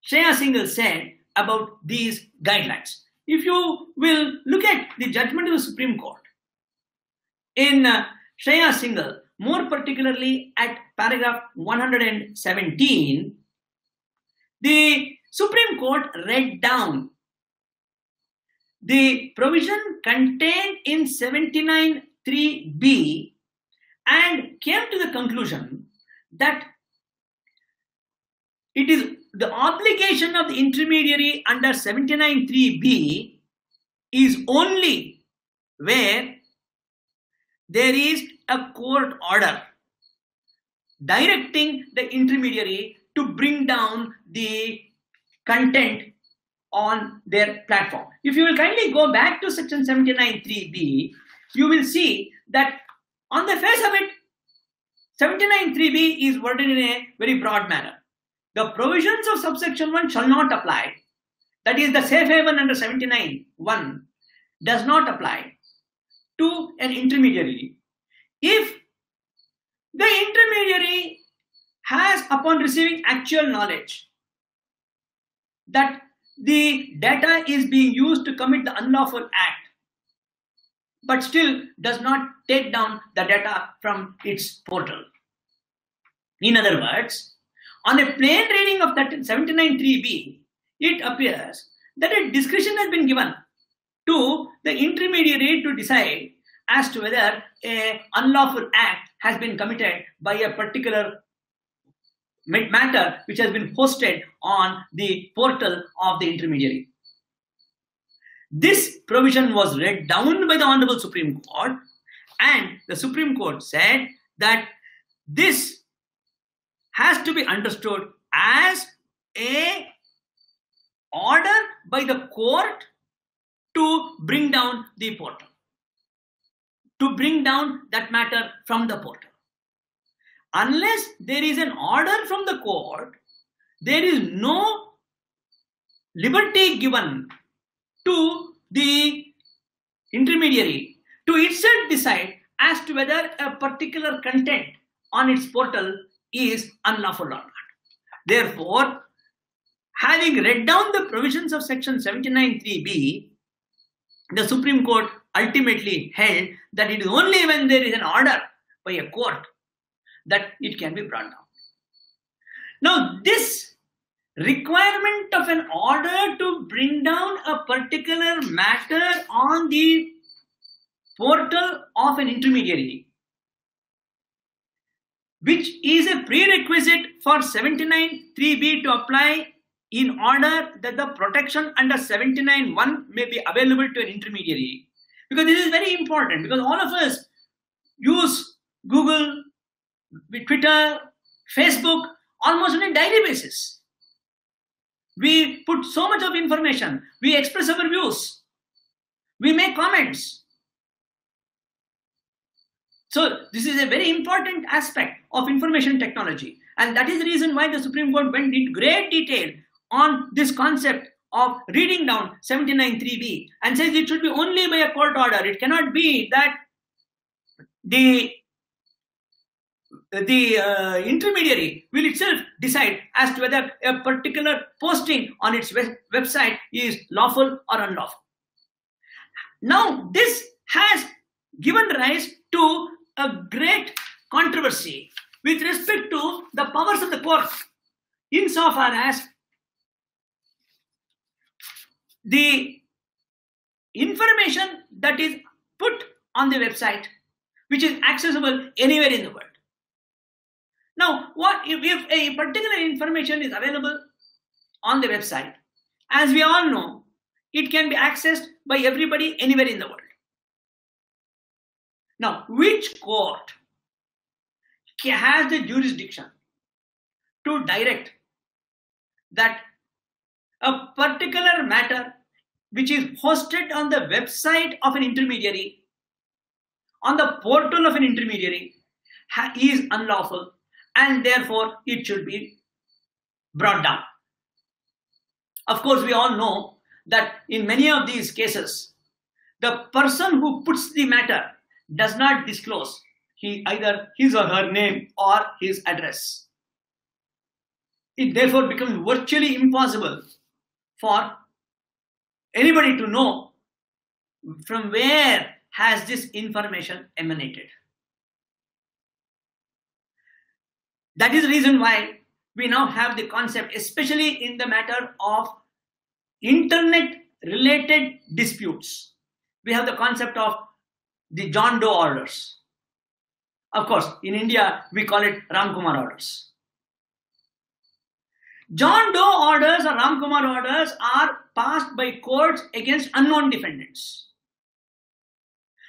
Shreya Singhal said about these guidelines. If you will look at the judgment of the Supreme Court in uh, Shreya Singhal, more particularly at paragraph 117, the Supreme Court read down the provision contained in 79.3b and came to the conclusion that it is the obligation of the intermediary under 79.3b is only where there is a court order directing the intermediary to bring down the content on their platform. If you will kindly go back to section 79.3b, you will see that on the face of it, 79.3b is worded in a very broad manner. The provisions of subsection 1 shall not apply. That is, the safe haven under 79.1 does not apply to an intermediary. If the intermediary has, upon receiving actual knowledge, that the data is being used to commit the unlawful act, but still does not take down the data from its portal. In other words, on a plain reading of 79.3b, it appears that a discretion has been given to the intermediary to decide as to whether a unlawful act has been committed by a particular matter which has been posted on the portal of the intermediary. This provision was read down by the Honorable Supreme Court, and the Supreme Court said that this has to be understood as a order by the court to bring down the portal, to bring down that matter from the portal unless there is an order from the court, there is no liberty given to the intermediary to itself decide as to whether a particular content on its portal is unlawful or not. Therefore, having read down the provisions of section 79.3b, the Supreme Court ultimately held that it is only when there is an order by a court that it can be brought down. Now, this requirement of an order to bring down a particular matter on the portal of an intermediary, which is a prerequisite for 79.3b to apply in order that the protection under 79.1 may be available to an intermediary. Because this is very important because all of us use Google, Twitter, Facebook, almost on a daily basis. We put so much of information. We express our views. We make comments. So this is a very important aspect of information technology. And that is the reason why the Supreme Court went in great detail on this concept of reading down 79.3b and says it should be only by a court order. It cannot be that the the uh, intermediary will itself decide as to whether a particular posting on its web website is lawful or unlawful. Now, this has given rise to a great controversy with respect to the powers of the court, insofar as the information that is put on the website, which is accessible anywhere in the world now, what if, if a particular information is available on the website? As we all know, it can be accessed by everybody anywhere in the world. Now, which court has the jurisdiction to direct that a particular matter which is hosted on the website of an intermediary, on the portal of an intermediary, is unlawful and therefore it should be brought down. Of course, we all know that in many of these cases, the person who puts the matter does not disclose he, either his or her name or his address. it therefore becomes virtually impossible for anybody to know from where has this information emanated. That is the reason why we now have the concept, especially in the matter of internet related disputes. We have the concept of the John Doe orders. Of course, in India, we call it Ram Kumar orders. John Doe orders or Ram Kumar orders are passed by courts against unknown defendants.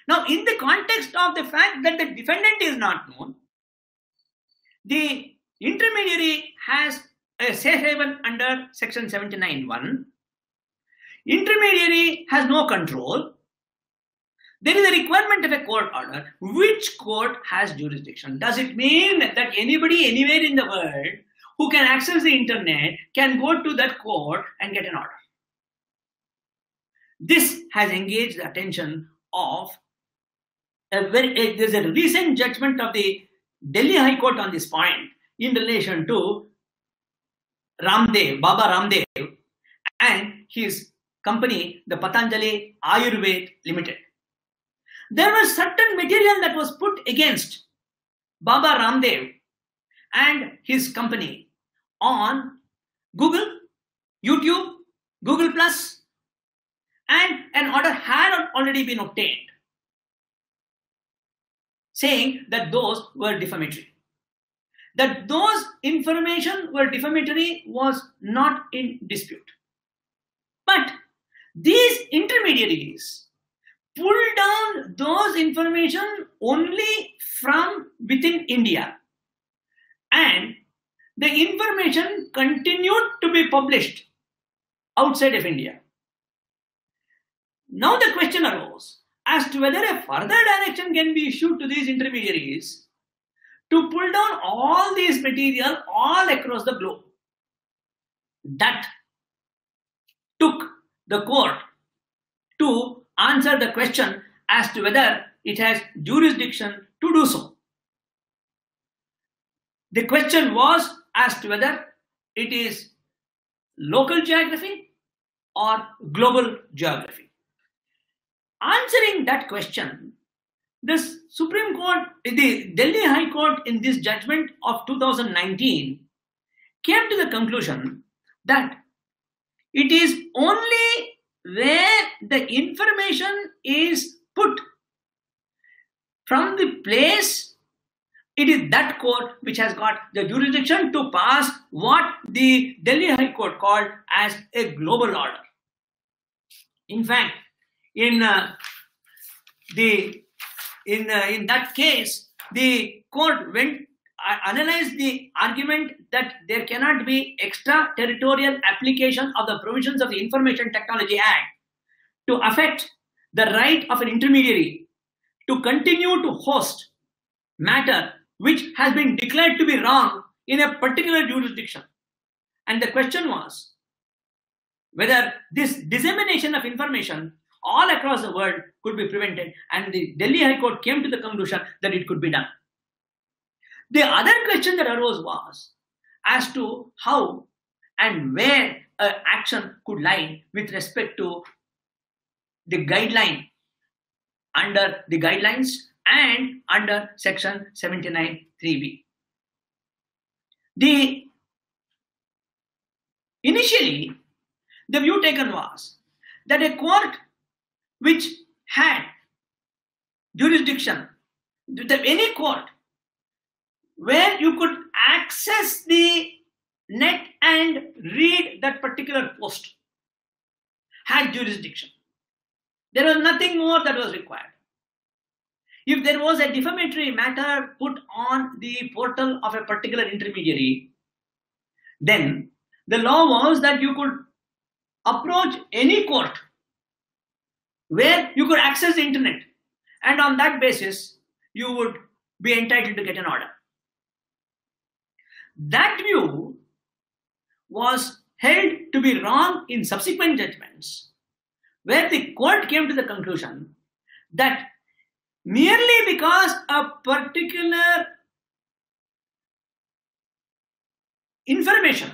Now, in the context of the fact that the defendant is not known, the intermediary has a safe haven under section 79.1. Intermediary has no control. There is a requirement of a court order. Which court has jurisdiction? Does it mean that anybody anywhere in the world who can access the internet can go to that court and get an order? This has engaged the attention of a very, a, there's a recent judgment of the Delhi High Court on this point in relation to Ramdev, Baba Ramdev, and his company, the Patanjali Ayurved Limited. There was certain material that was put against Baba Ramdev and his company on Google, YouTube, Google Plus, and an order had already been obtained saying that those were defamatory. That those information were defamatory was not in dispute. But these intermediaries pull down those information only from within India and the information continued to be published outside of India. Now the question arose as to whether a further direction can be issued to these intermediaries to pull down all these material all across the globe. That took the court to answer the question as to whether it has jurisdiction to do so. The question was as to whether it is local geography or global geography. Answering that question, this Supreme Court, the Delhi High Court in this judgment of 2019 came to the conclusion that it is only where the information is put from the place it is that court which has got the jurisdiction to pass what the Delhi High Court called as a global order. In fact, in uh, the in uh, in that case, the court went uh, analyzed the argument that there cannot be extraterritorial application of the provisions of the Information Technology Act to affect the right of an intermediary to continue to host matter which has been declared to be wrong in a particular jurisdiction. And the question was whether this dissemination of information all across the world could be prevented. And the Delhi High Court came to the conclusion that it could be done. The other question that arose was as to how and where an action could lie with respect to the guideline under the guidelines and under section 79.3b. The initially the view taken was that a court which had jurisdiction, any court where you could access the net and read that particular post had jurisdiction. There was nothing more that was required. If there was a defamatory matter put on the portal of a particular intermediary, then the law was that you could approach any court where you could access the internet and on that basis you would be entitled to get an order. That view was held to be wrong in subsequent judgments, where the court came to the conclusion that merely because a particular information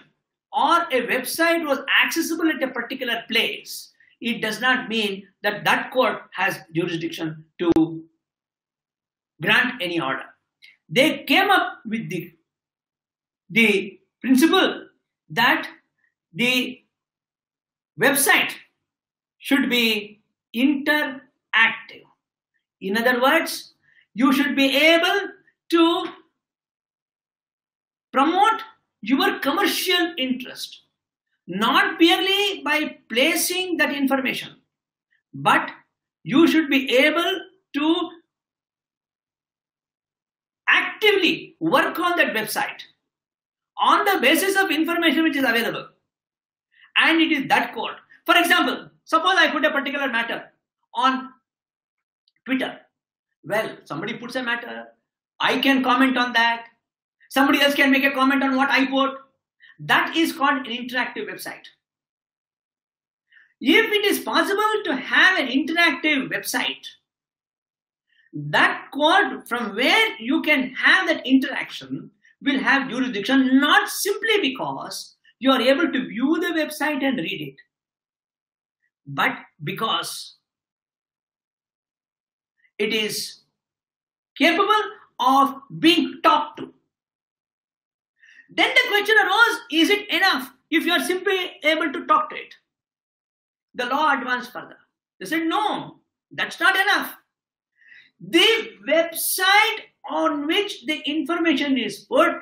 or a website was accessible at a particular place, it does not mean that that court has jurisdiction to grant any order. They came up with the, the principle that the website should be interactive. In other words, you should be able to promote your commercial interest, not merely by placing that information, but you should be able to actively work on that website on the basis of information which is available. And it is that code. For example, suppose I put a particular matter on Twitter. Well, somebody puts a matter, I can comment on that. Somebody else can make a comment on what I put. That is called an interactive website. If it is possible to have an interactive website, that code from where you can have that interaction will have jurisdiction not simply because you are able to view the website and read it, but because it is capable of being talked to. Then the question arose is it enough if you are simply able to talk to it? The law advanced further. They said, no, that's not enough. The website on which the information is put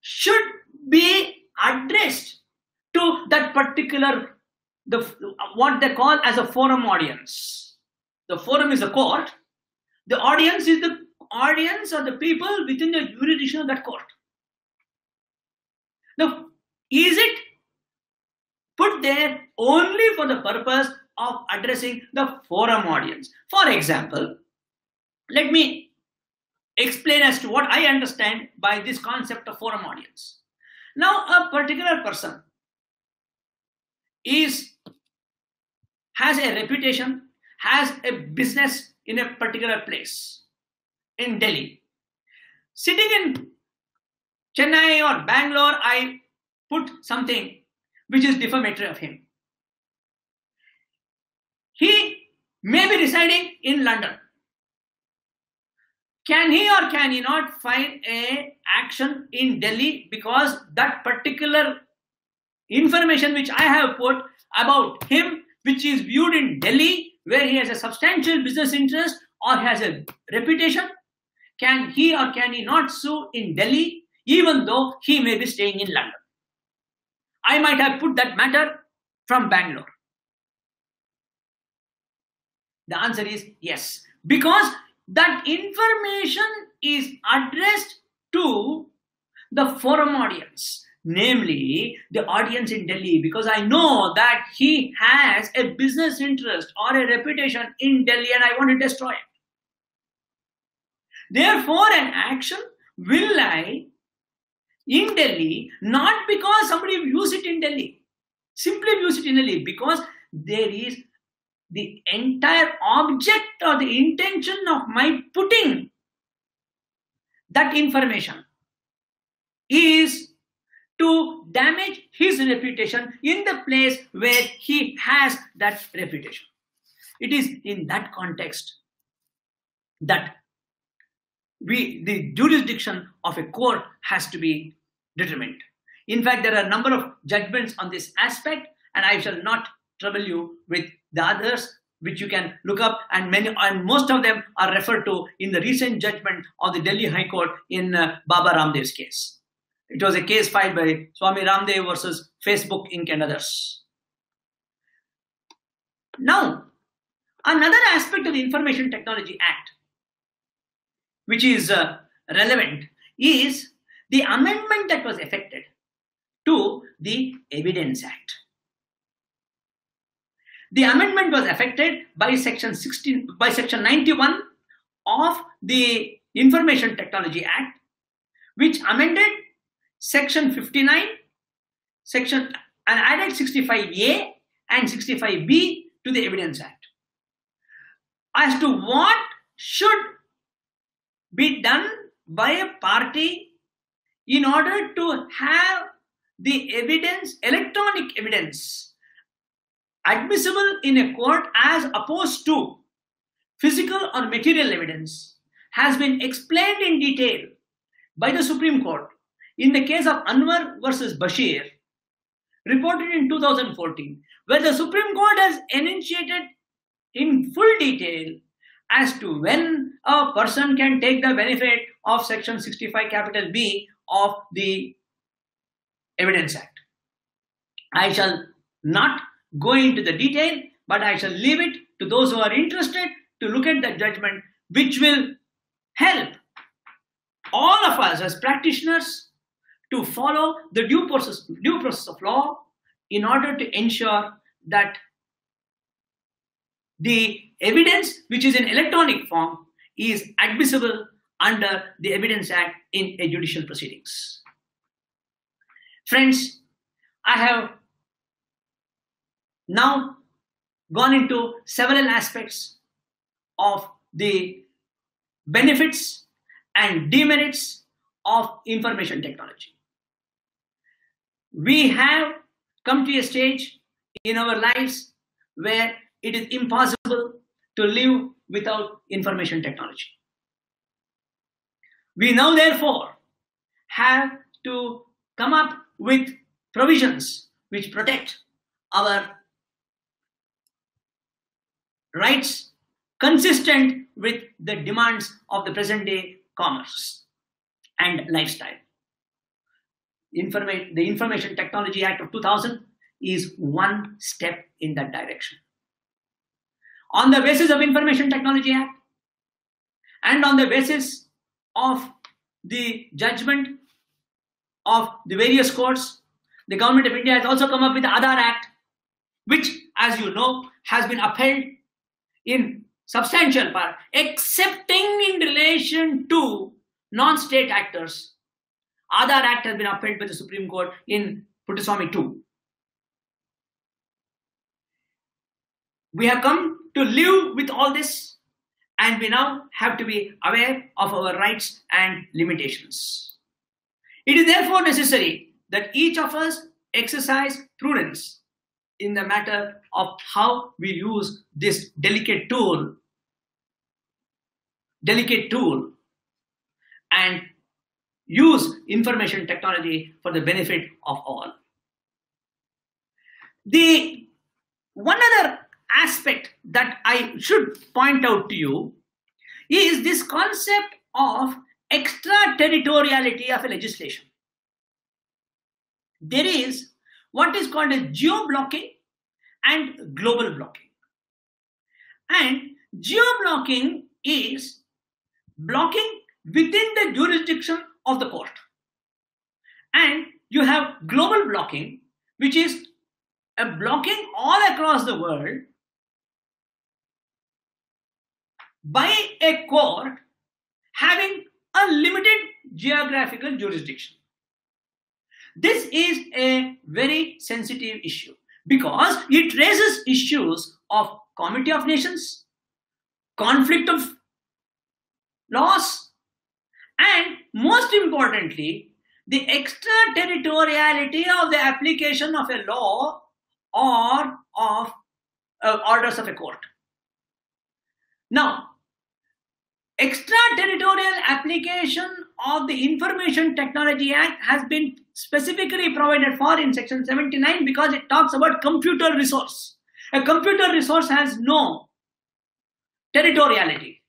should be addressed to that particular the what they call as a forum audience the forum is the court. The audience is the audience or the people within the jurisdiction of that court. Now is it put there only for the purpose of addressing the forum audience? For example let me explain as to what I understand by this concept of forum audience. Now, a particular person is has a reputation, has a business in a particular place in Delhi. Sitting in Chennai or Bangalore, I put something which is defamatory of him. He may be residing in London can he or can he not file a action in Delhi because that particular information which I have put about him, which is viewed in Delhi, where he has a substantial business interest or has a reputation, can he or can he not sue in Delhi even though he may be staying in London? I might have put that matter from Bangalore. The answer is yes, because that information is addressed to the forum audience, namely the audience in Delhi, because I know that he has a business interest or a reputation in Delhi and I want to destroy it. Therefore, an action will lie in Delhi, not because somebody views it in Delhi, simply views it in Delhi, because there is the entire object or the intention of my putting that information is to damage his reputation in the place where he has that reputation. It is in that context that we, the jurisdiction of a court has to be determined. In fact, there are a number of judgments on this aspect, and I shall not trouble you with the others which you can look up and many and most of them are referred to in the recent judgment of the Delhi High Court in uh, Baba Ramdev's case. It was a case filed by Swami Ramdev versus Facebook Inc. and others. Now, another aspect of the Information Technology Act, which is uh, relevant, is the amendment that was effected to the Evidence Act. The amendment was affected by section 16 by section 91 of the Information Technology Act, which amended section 59, section and added 65A and 65B to the Evidence Act. As to what should be done by a party in order to have the evidence, electronic evidence, admissible in a court as opposed to physical or material evidence, has been explained in detail by the Supreme Court in the case of Anvar versus Basheer, reported in 2014, where the Supreme Court has enunciated in full detail as to when a person can take the benefit of section 65 capital B of the Evidence Act. I shall not go into the detail, but I shall leave it to those who are interested to look at the judgment, which will help all of us as practitioners to follow the due process, due process of law in order to ensure that the evidence which is in electronic form is admissible under the Evidence Act in a judicial proceedings. Friends, I have now gone into several aspects of the benefits and demerits of information technology. We have come to a stage in our lives where it is impossible to live without information technology. We now, therefore, have to come up with provisions which protect our rights consistent with the demands of the present day commerce and lifestyle. Informa- the Information Technology Act of 2000 is one step in that direction. On the basis of Information Technology Act and on the basis of the judgment of the various courts, the government of India has also come up with the Aadhaar Act, which, as you know, has been upheld in substantial part, excepting in relation to non-state actors. Aadhaar Act has been upheld by the Supreme Court in Puttaswamy 2. We have come to live with all this and we now have to be aware of our rights and limitations. It is therefore necessary that each of us exercise prudence in the matter of how we use this delicate tool, delicate tool, and use information technology for the benefit of all. The one other aspect that I should point out to you is this concept of extraterritoriality of a legislation. There is what is called as geo-blocking and global blocking. And geo-blocking is blocking within the jurisdiction of the court. And you have global blocking, which is a blocking all across the world by a court having a limited geographical jurisdiction. This is a very sensitive issue because it raises issues of comity of nations, conflict of laws, and most importantly, the extraterritoriality of the application of a law or of uh, orders of a court. Now, extraterritorial application of the Information Technology Act has been specifically provided for in section 79 because it talks about computer resource. A computer resource has no territoriality.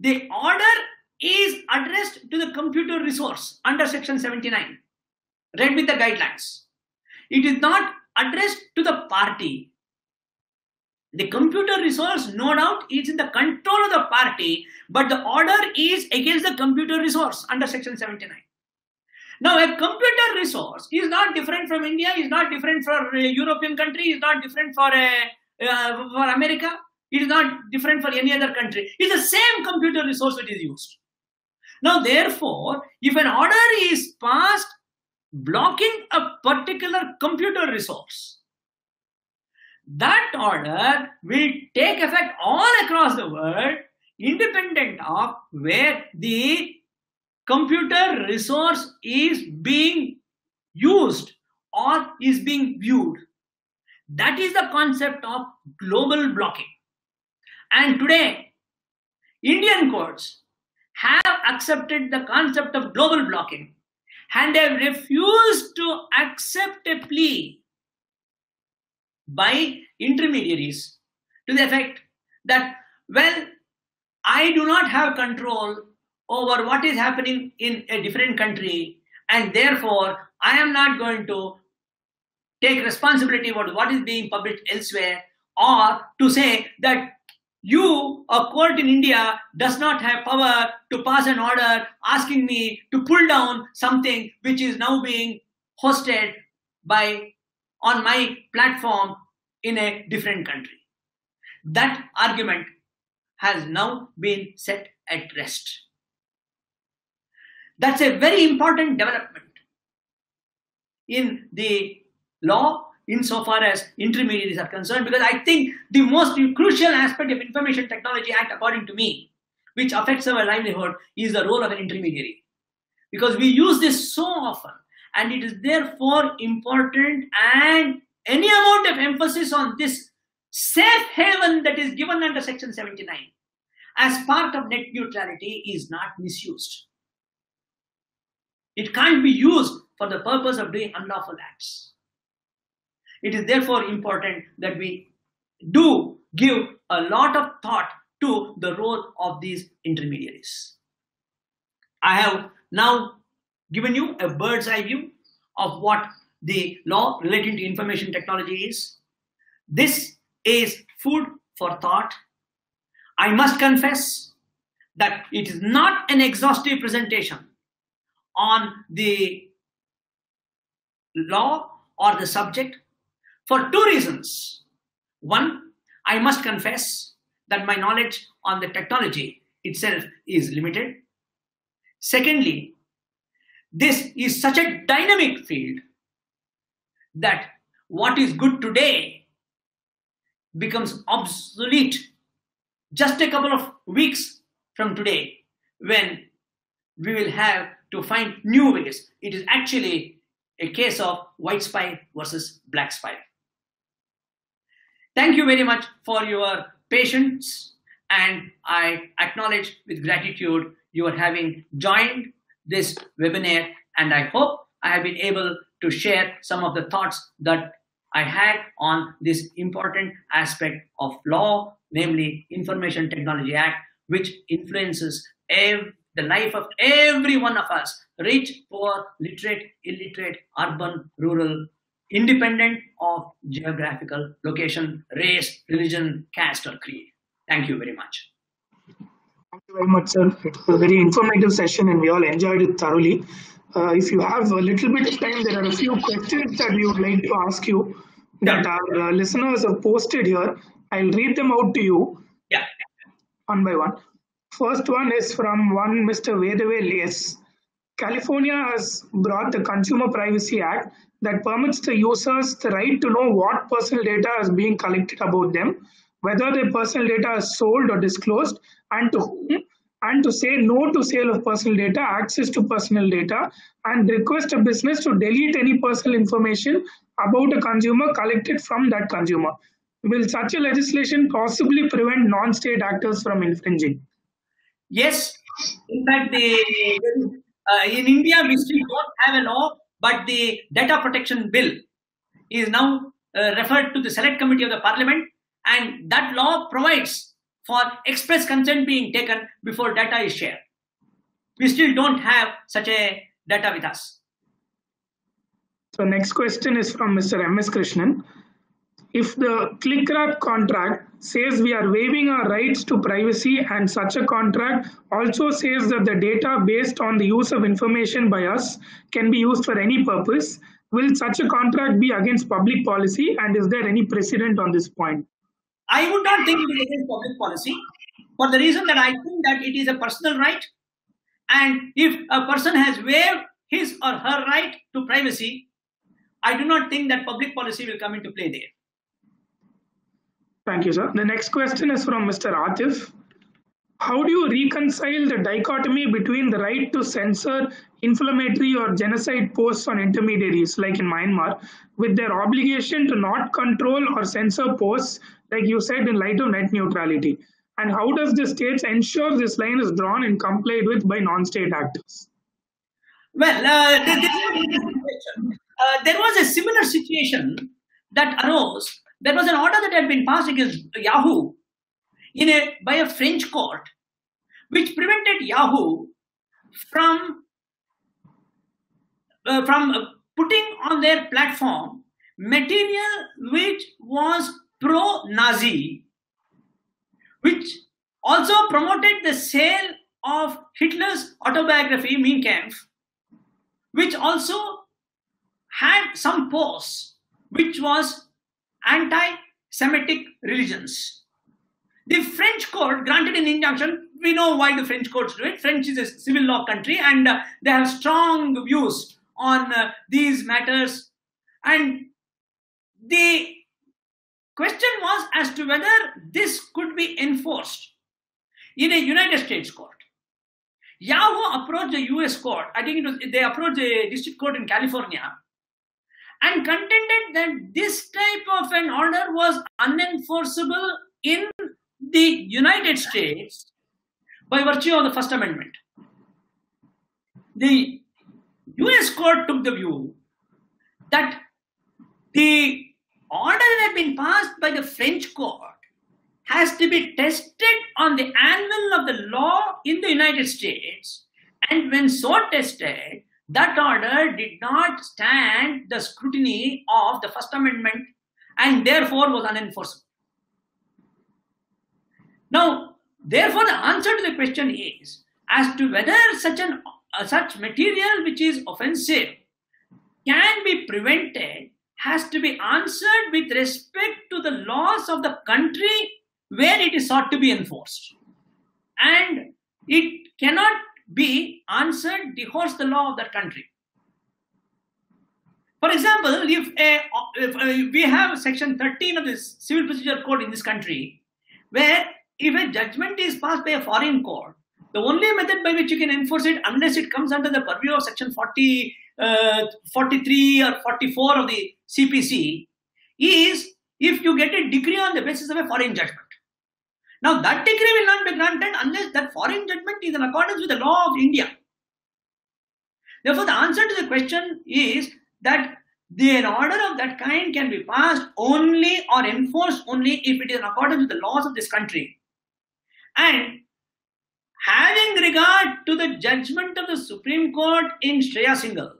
The order is addressed to the computer resource under section 79, read with the guidelines. It is not addressed to the party. The computer resource, no doubt, is in the control of the party, but the order is against the computer resource under section 79. Now, a computer resource is not different from India, is not different for a European country, is not different for a, uh, for America, it is not different for any other country. It's the same computer resource that is used. Now, therefore, if an order is passed blocking a particular computer resource, that order will take effect all across the world independent of where the computer resource is being used or is being viewed. That is the concept of global blocking. And today, Indian courts have accepted the concept of global blocking and have refused to accept a plea by intermediaries to the effect that, well, I do not have control over what is happening in a different country, and therefore I am not going to take responsibility for what is being published elsewhere, or to say that you, a court in India, does not have power to pass an order asking me to pull down something which is now being hosted by on my platform in a different country. That argument has now been set at rest. That's a very important development in the law insofar as intermediaries are concerned because I think the most crucial aspect of Information Technology Act, according to me, which affects our livelihood, is the role of an intermediary. Because we use this so often and it is therefore important and any amount of emphasis on this safe haven that is given under Section 79 as part of net neutrality is not misused. It can't be used for the purpose of doing unlawful acts. It is therefore important that we do give a lot of thought to the role of these intermediaries. I have now given you a bird's eye view of what the law relating to information technology is. This is food for thought. I must confess that it is not an exhaustive presentation on the law or the subject for two reasons. One, I must confess that my knowledge on the technology itself is limited. Secondly, this is such a dynamic field that what is good today becomes obsolete just a couple of weeks from today when we will have to find new ways. It is actually a case of white spy versus black spy. Thank you very much for your patience and I acknowledge with gratitude you are having joined this webinar and I hope I have been able to share some of the thoughts that I had on this important aspect of law, namely Information Technology Act, which influences the life of every one of us, rich, poor, literate, illiterate, urban, rural, independent of geographical location, race, religion, caste, or creed. Thank you very much. Thank you very much, sir. It was a very informative session and we all enjoyed it thoroughly. Uh, if you have a little bit of time, there are a few questions that we would like to ask you that Yeah. our uh, listeners have posted here. I'll read them out to you Yeah. one by one. First one is from one Mr. Vedavel S. California has brought the Consumer Privacy Act that permits the users the right to know what personal data is being collected about them, whether their personal data is sold or disclosed, and to whom, and to say no to sale of personal data, access to personal data, and request a business to delete any personal information about a consumer collected from that consumer. Will such a legislation possibly prevent non state actors from infringing? Yes, in fact, the uh, in India we still don't have a law, but the data protection bill is now uh, referred to the select committee of the parliament, and that law provides for express consent being taken before data is shared. We still don't have such a data with us. So next question is from Mr. M.S. Krishnan. If the ClickWrap contract says we are waiving our rights to privacy and such a contract also says that the data based on the use of information by us can be used for any purpose, will such a contract be against public policy and is there any precedent on this point? I would not think it is against public policy for the reason that I think that it is a personal right. And if a person has waived his or her right to privacy, I do not think that public policy will come into play there. Thank you, sir. The next question is from Mr. Atif. how do you reconcile the dichotomy between the right to censor inflammatory or genocide posts on intermediaries, like in Myanmar, with their obligation to not control or censor posts, like you said, in light of net neutrality? And how does the states ensure this line is drawn and complied with by non-state actors? Well, uh, there, uh, there was a similar situation that arose. There was an order that had been passed against Yahoo in a, by a French court, which prevented Yahoo from uh, from uh, putting on their platform material which was pro-Nazi, which also promoted the sale of Hitler's autobiography Mein Kampf, which also had some posts which was anti-Semitic religions. The French court granted an injunction. We know why the French courts do it. French is a civil law country and uh, they have strong views on uh, these matters. And the question was as to whether this could be enforced in a United States court. Yahoo approached the US court. I think it was, they approached the district court in California and contended that this type of an order was unenforceable in the United States by virtue of the First Amendment. The US court took the view that the order that had been passed by the French court has to be tested on the anvil of the law in the United States, and when so tested, that order did not stand the scrutiny of the First Amendment and therefore was unenforceable. Now, therefore, the answer to the question is as to whether such an uh, such material which is offensive can be prevented has to be answered with respect to the laws of the country where it is sought to be enforced. And it cannot be answered divorce the law of that country. For example, if, a, if uh, we have section 13 of the Civil Procedure Code in this country, where if a judgment is passed by a foreign court, the only method by which you can enforce it, unless it comes under the purview of section 40, uh, 43 or 44 of the CPC, is if you get a decree on the basis of a foreign judgment. Now, that decree will not be granted unless that foreign judgment is in accordance with the law of India. Therefore, the answer to the question is that the, an order of that kind can be passed only or enforced only if it is in accordance with the laws of this country. And having regard to the judgment of the Supreme Court in Shreya Singhal,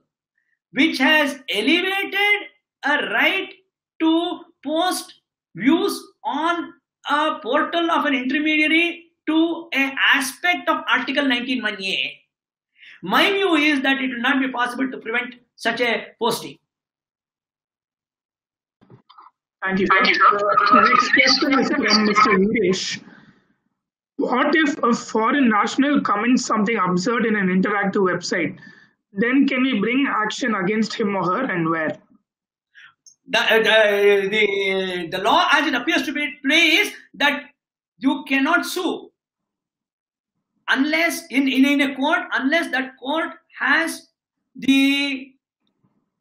which has elevated a right to post views on a portal of an intermediary to an aspect of Article 19.1a. My view is that it will not be possible to prevent such a posting. Thank you. Thank you. Uh, next question is from Mr. Viresh. What if a foreign national comments something absurd in an interactive website? Then can we bring action against him or her and where? The, uh, the, the, the law as it appears to be at play is that you cannot sue. Unless in, in, in a court unless that court has the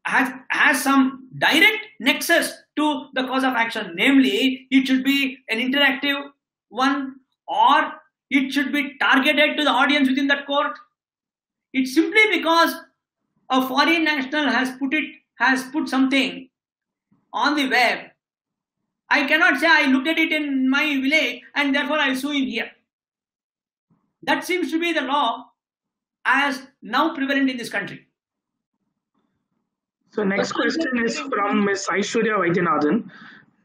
has has some direct nexus to the cause of action. Namely it should be an interactive one or it should be targeted to the audience within that court. It's simply because a foreign national has put it has put something on the web, I cannot say I looked at it in my village and therefore I sue him here. That seems to be the law as now prevalent in this country. So next question is from Ms. Aishwarya Vaidyanathan.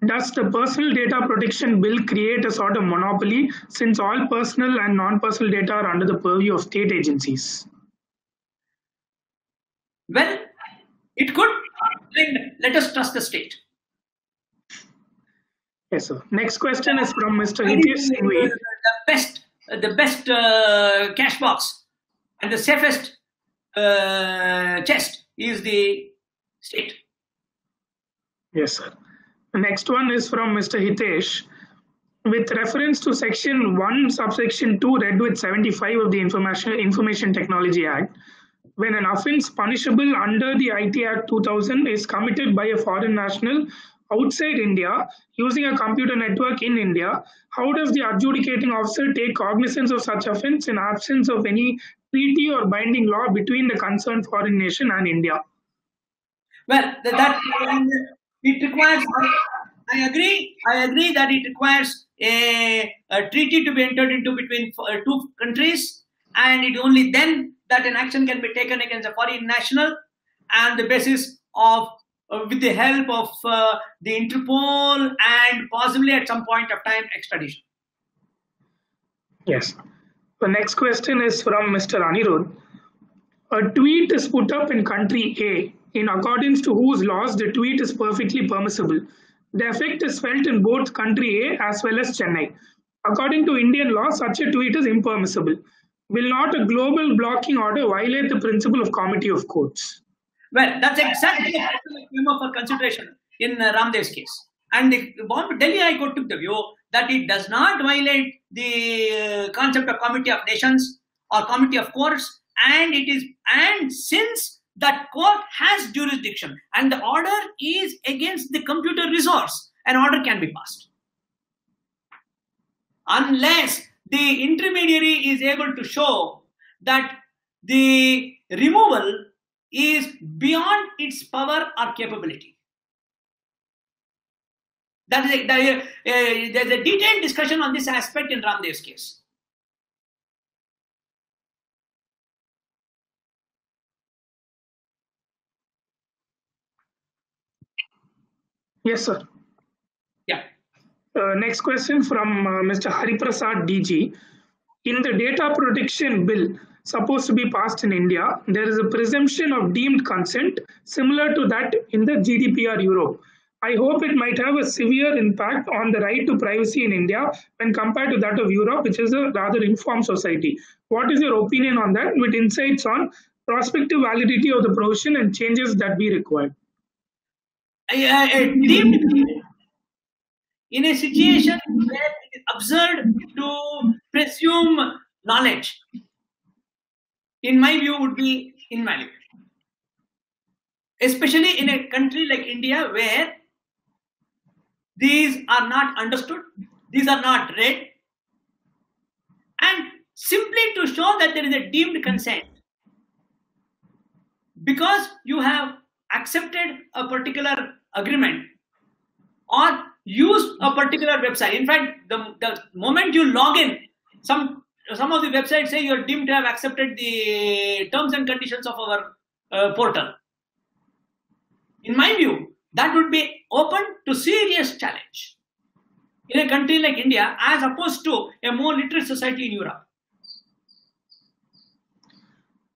Does the personal data protection bill create a sort of monopoly since all personal and non-personal data are under the purview of state agencies? Well, it could. Let us trust the state. Yes, sir. Next question is from Mr. Hitesh Singhvi. The best, the best uh, cash box and the safest uh, chest is the state. Yes, sir. The next one is from Mr. Hitesh. with reference to section 1 subsection 2 read with 75 of the information information technology act when an offence punishable under the it act 2000 is committed by a foreign national outside india using a computer network in india how does the adjudicating officer take cognizance of such offence in absence of any treaty or binding law between the concerned foreign nation and india well that it requires I agree. I agree that it requires a, a treaty to be entered into between uh, two countries, and it only then that an action can be taken against a foreign national, and the basis of uh, with the help of uh, the Interpol and possibly at some point of time extradition. Yes. The next question is from Mr. Anirudh. A tweet is put up in country A in accordance to whose laws the tweet is perfectly permissible the effect is felt in both country A as well as Chennai. According to Indian law, such a tweet is impermissible. Will not a global blocking order violate the principle of comity of courts? Well, that's exactly the came up for consideration in uh, Ramdev's case. And the Delhi High Court took the view that it does not violate the uh, concept of comity of nations or comity of courts, and it is and since that court has jurisdiction and the order is against the computer resource, an order can be passed. Unless the intermediary is able to show that the removal is beyond its power or capability. That is a, uh, there's a detailed discussion on this aspect in Ramdev's case. Yes, sir. Yeah. Uh, next question from uh, Mr. Hariprasad DG. In the data protection bill supposed to be passed in India, there is a presumption of deemed consent similar to that in the GDPR Europe. I hope it might have a severe impact on the right to privacy in India when compared to that of Europe, which is a rather informed society. What is your opinion on that with insights on prospective validity of the provision and changes that be required? in a situation where it is absurd to presume knowledge, in my view, would be invaluable. Especially in a country like India where these are not understood, these are not read, and simply to show that there is a deemed consent because you have accepted a particular agreement or use a particular website. In fact, the, the moment you log in, some some of the websites say you're deemed to have accepted the terms and conditions of our uh, portal. In my view, that would be open to serious challenge in a country like India as opposed to a more literate society in Europe.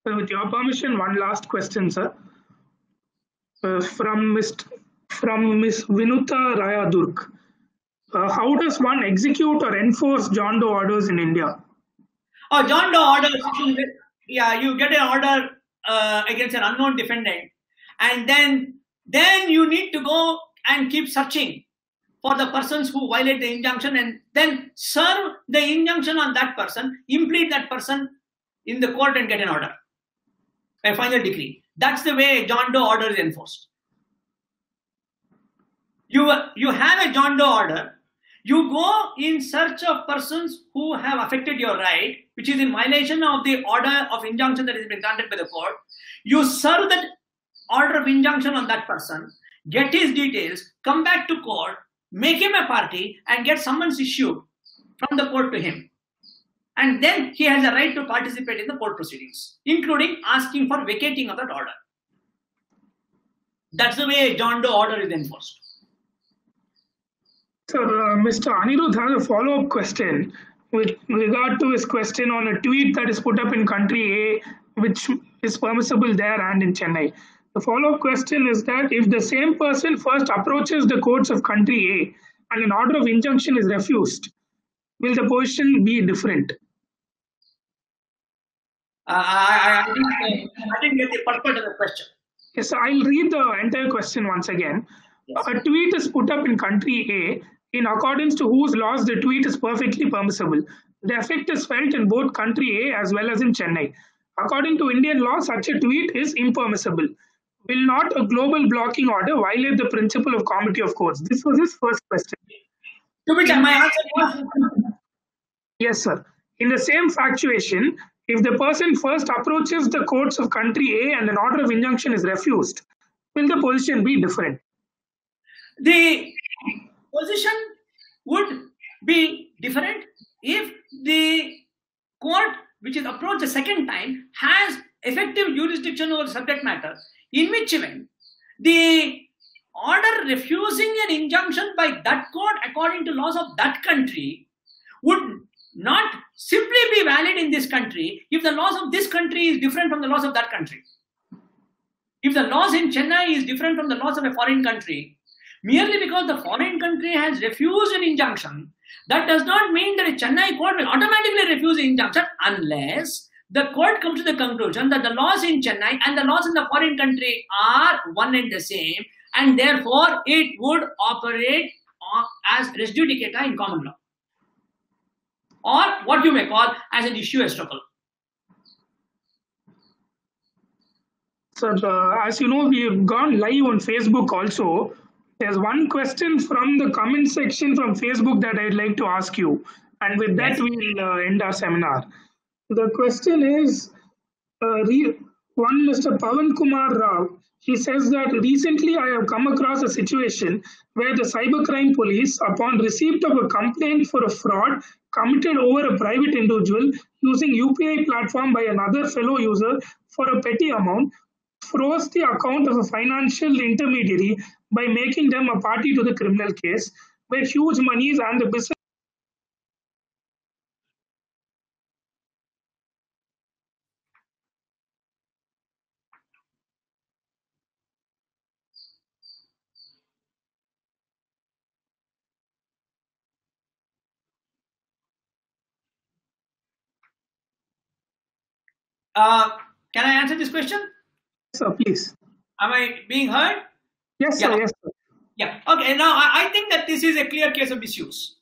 with your permission, one last question, sir. Uh, from Mr from Ms. Vinuta Rayadurg. Uh, how does one execute or enforce John Doe orders in India? Oh, John Doe orders. Yeah, you get an order uh, against an unknown defendant, and then then you need to go and keep searching for the persons who violate the injunction, and then serve the injunction on that person, implead that person in the court, and get an order, a final decree. That's the way John Doe order is enforced you you have a John Doe order. You go in search of persons who have affected your right, which is in violation of the order of injunction that has been granted by the court. You serve that order of injunction on that person, get his details, come back to court, make him a party, and get summons issued from the court to him. And then he has a right to participate in the court proceedings, including asking for vacating of that order. That's the way John Doe order is enforced. Sir, uh, Mr. Anirudh has a follow-up question with regard to his question on a tweet that is put up in country A, which is permissible there and in Chennai. The follow-up question is that if the same person first approaches the courts of country A and an order of injunction is refused, will the position be different? Uh, I, I, didn't, I didn't get the purport of the question. Yes, I'll read the entire question once again. Yes. A tweet is put up in country A in accordance to whose laws the tweet is perfectly permissible. The effect is felt in both country A as well as in Chennai. According to Indian law, such a tweet is impermissible. Will not a global blocking order violate the principle of comity of courts? This was his first question. To which my answer Yes, sir. In the same factuation, if the person first approaches the courts of country A and an order of injunction is refused, will the position be different? the position would be different if the court which is approached the second time has effective jurisdiction over subject matter in which event the order refusing an injunction by that court according to laws of that country would not simply be valid in this country if the laws of this country is different from the laws of that country. If the laws in chennai is different from the laws of a foreign country merely because the foreign country has refused an injunction that does not mean that a chennai court will automatically refuse the injunction unless the court comes to the conclusion that the laws in chennai and the laws in the foreign country are one and the same and therefore it would operate as res judicata in common law or what you may call as an issue estoppel. Sir, uh, as you know, we've gone live on Facebook also. There's one question from the comment section from Facebook that I'd like to ask you. And with that, we'll uh, end our seminar. The question is uh, re- one Mr. Pavan Kumar Rao. He says that recently I have come across a situation where the cybercrime police, upon receipt of a complaint for a fraud committed over a private individual using UPI platform by another fellow user for a petty amount, froze the account of a financial intermediary by making them a party to the criminal case, where huge monies and the business Uh, can I answer this question? Sir, please. Am I being heard? Yes, sir. Yes, sir. Yeah. Okay. Now I, I think that this is a clear case of misuse.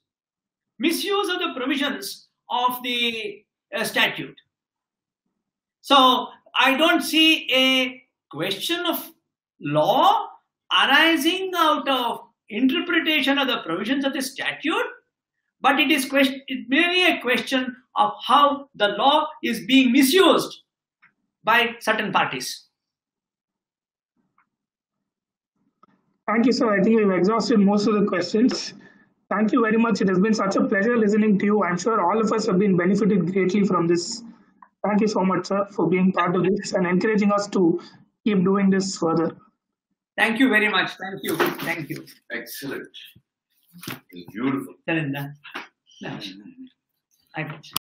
Misuse of the provisions of the uh, statute. So I don't see a question of law arising out of interpretation of the provisions of the statute, but it is question, it merely a question of how the law is being misused by certain parties. Thank you, sir. I think we've exhausted most of the questions. Thank you very much. It has been such a pleasure listening to you. I'm sure all of us have been benefited greatly from this. Thank you so much, sir, for being part of this and encouraging us to keep doing this further. Thank you very much. Thank you. Thank you. Excellent. Beautiful. Chalinda. Nice. I got you.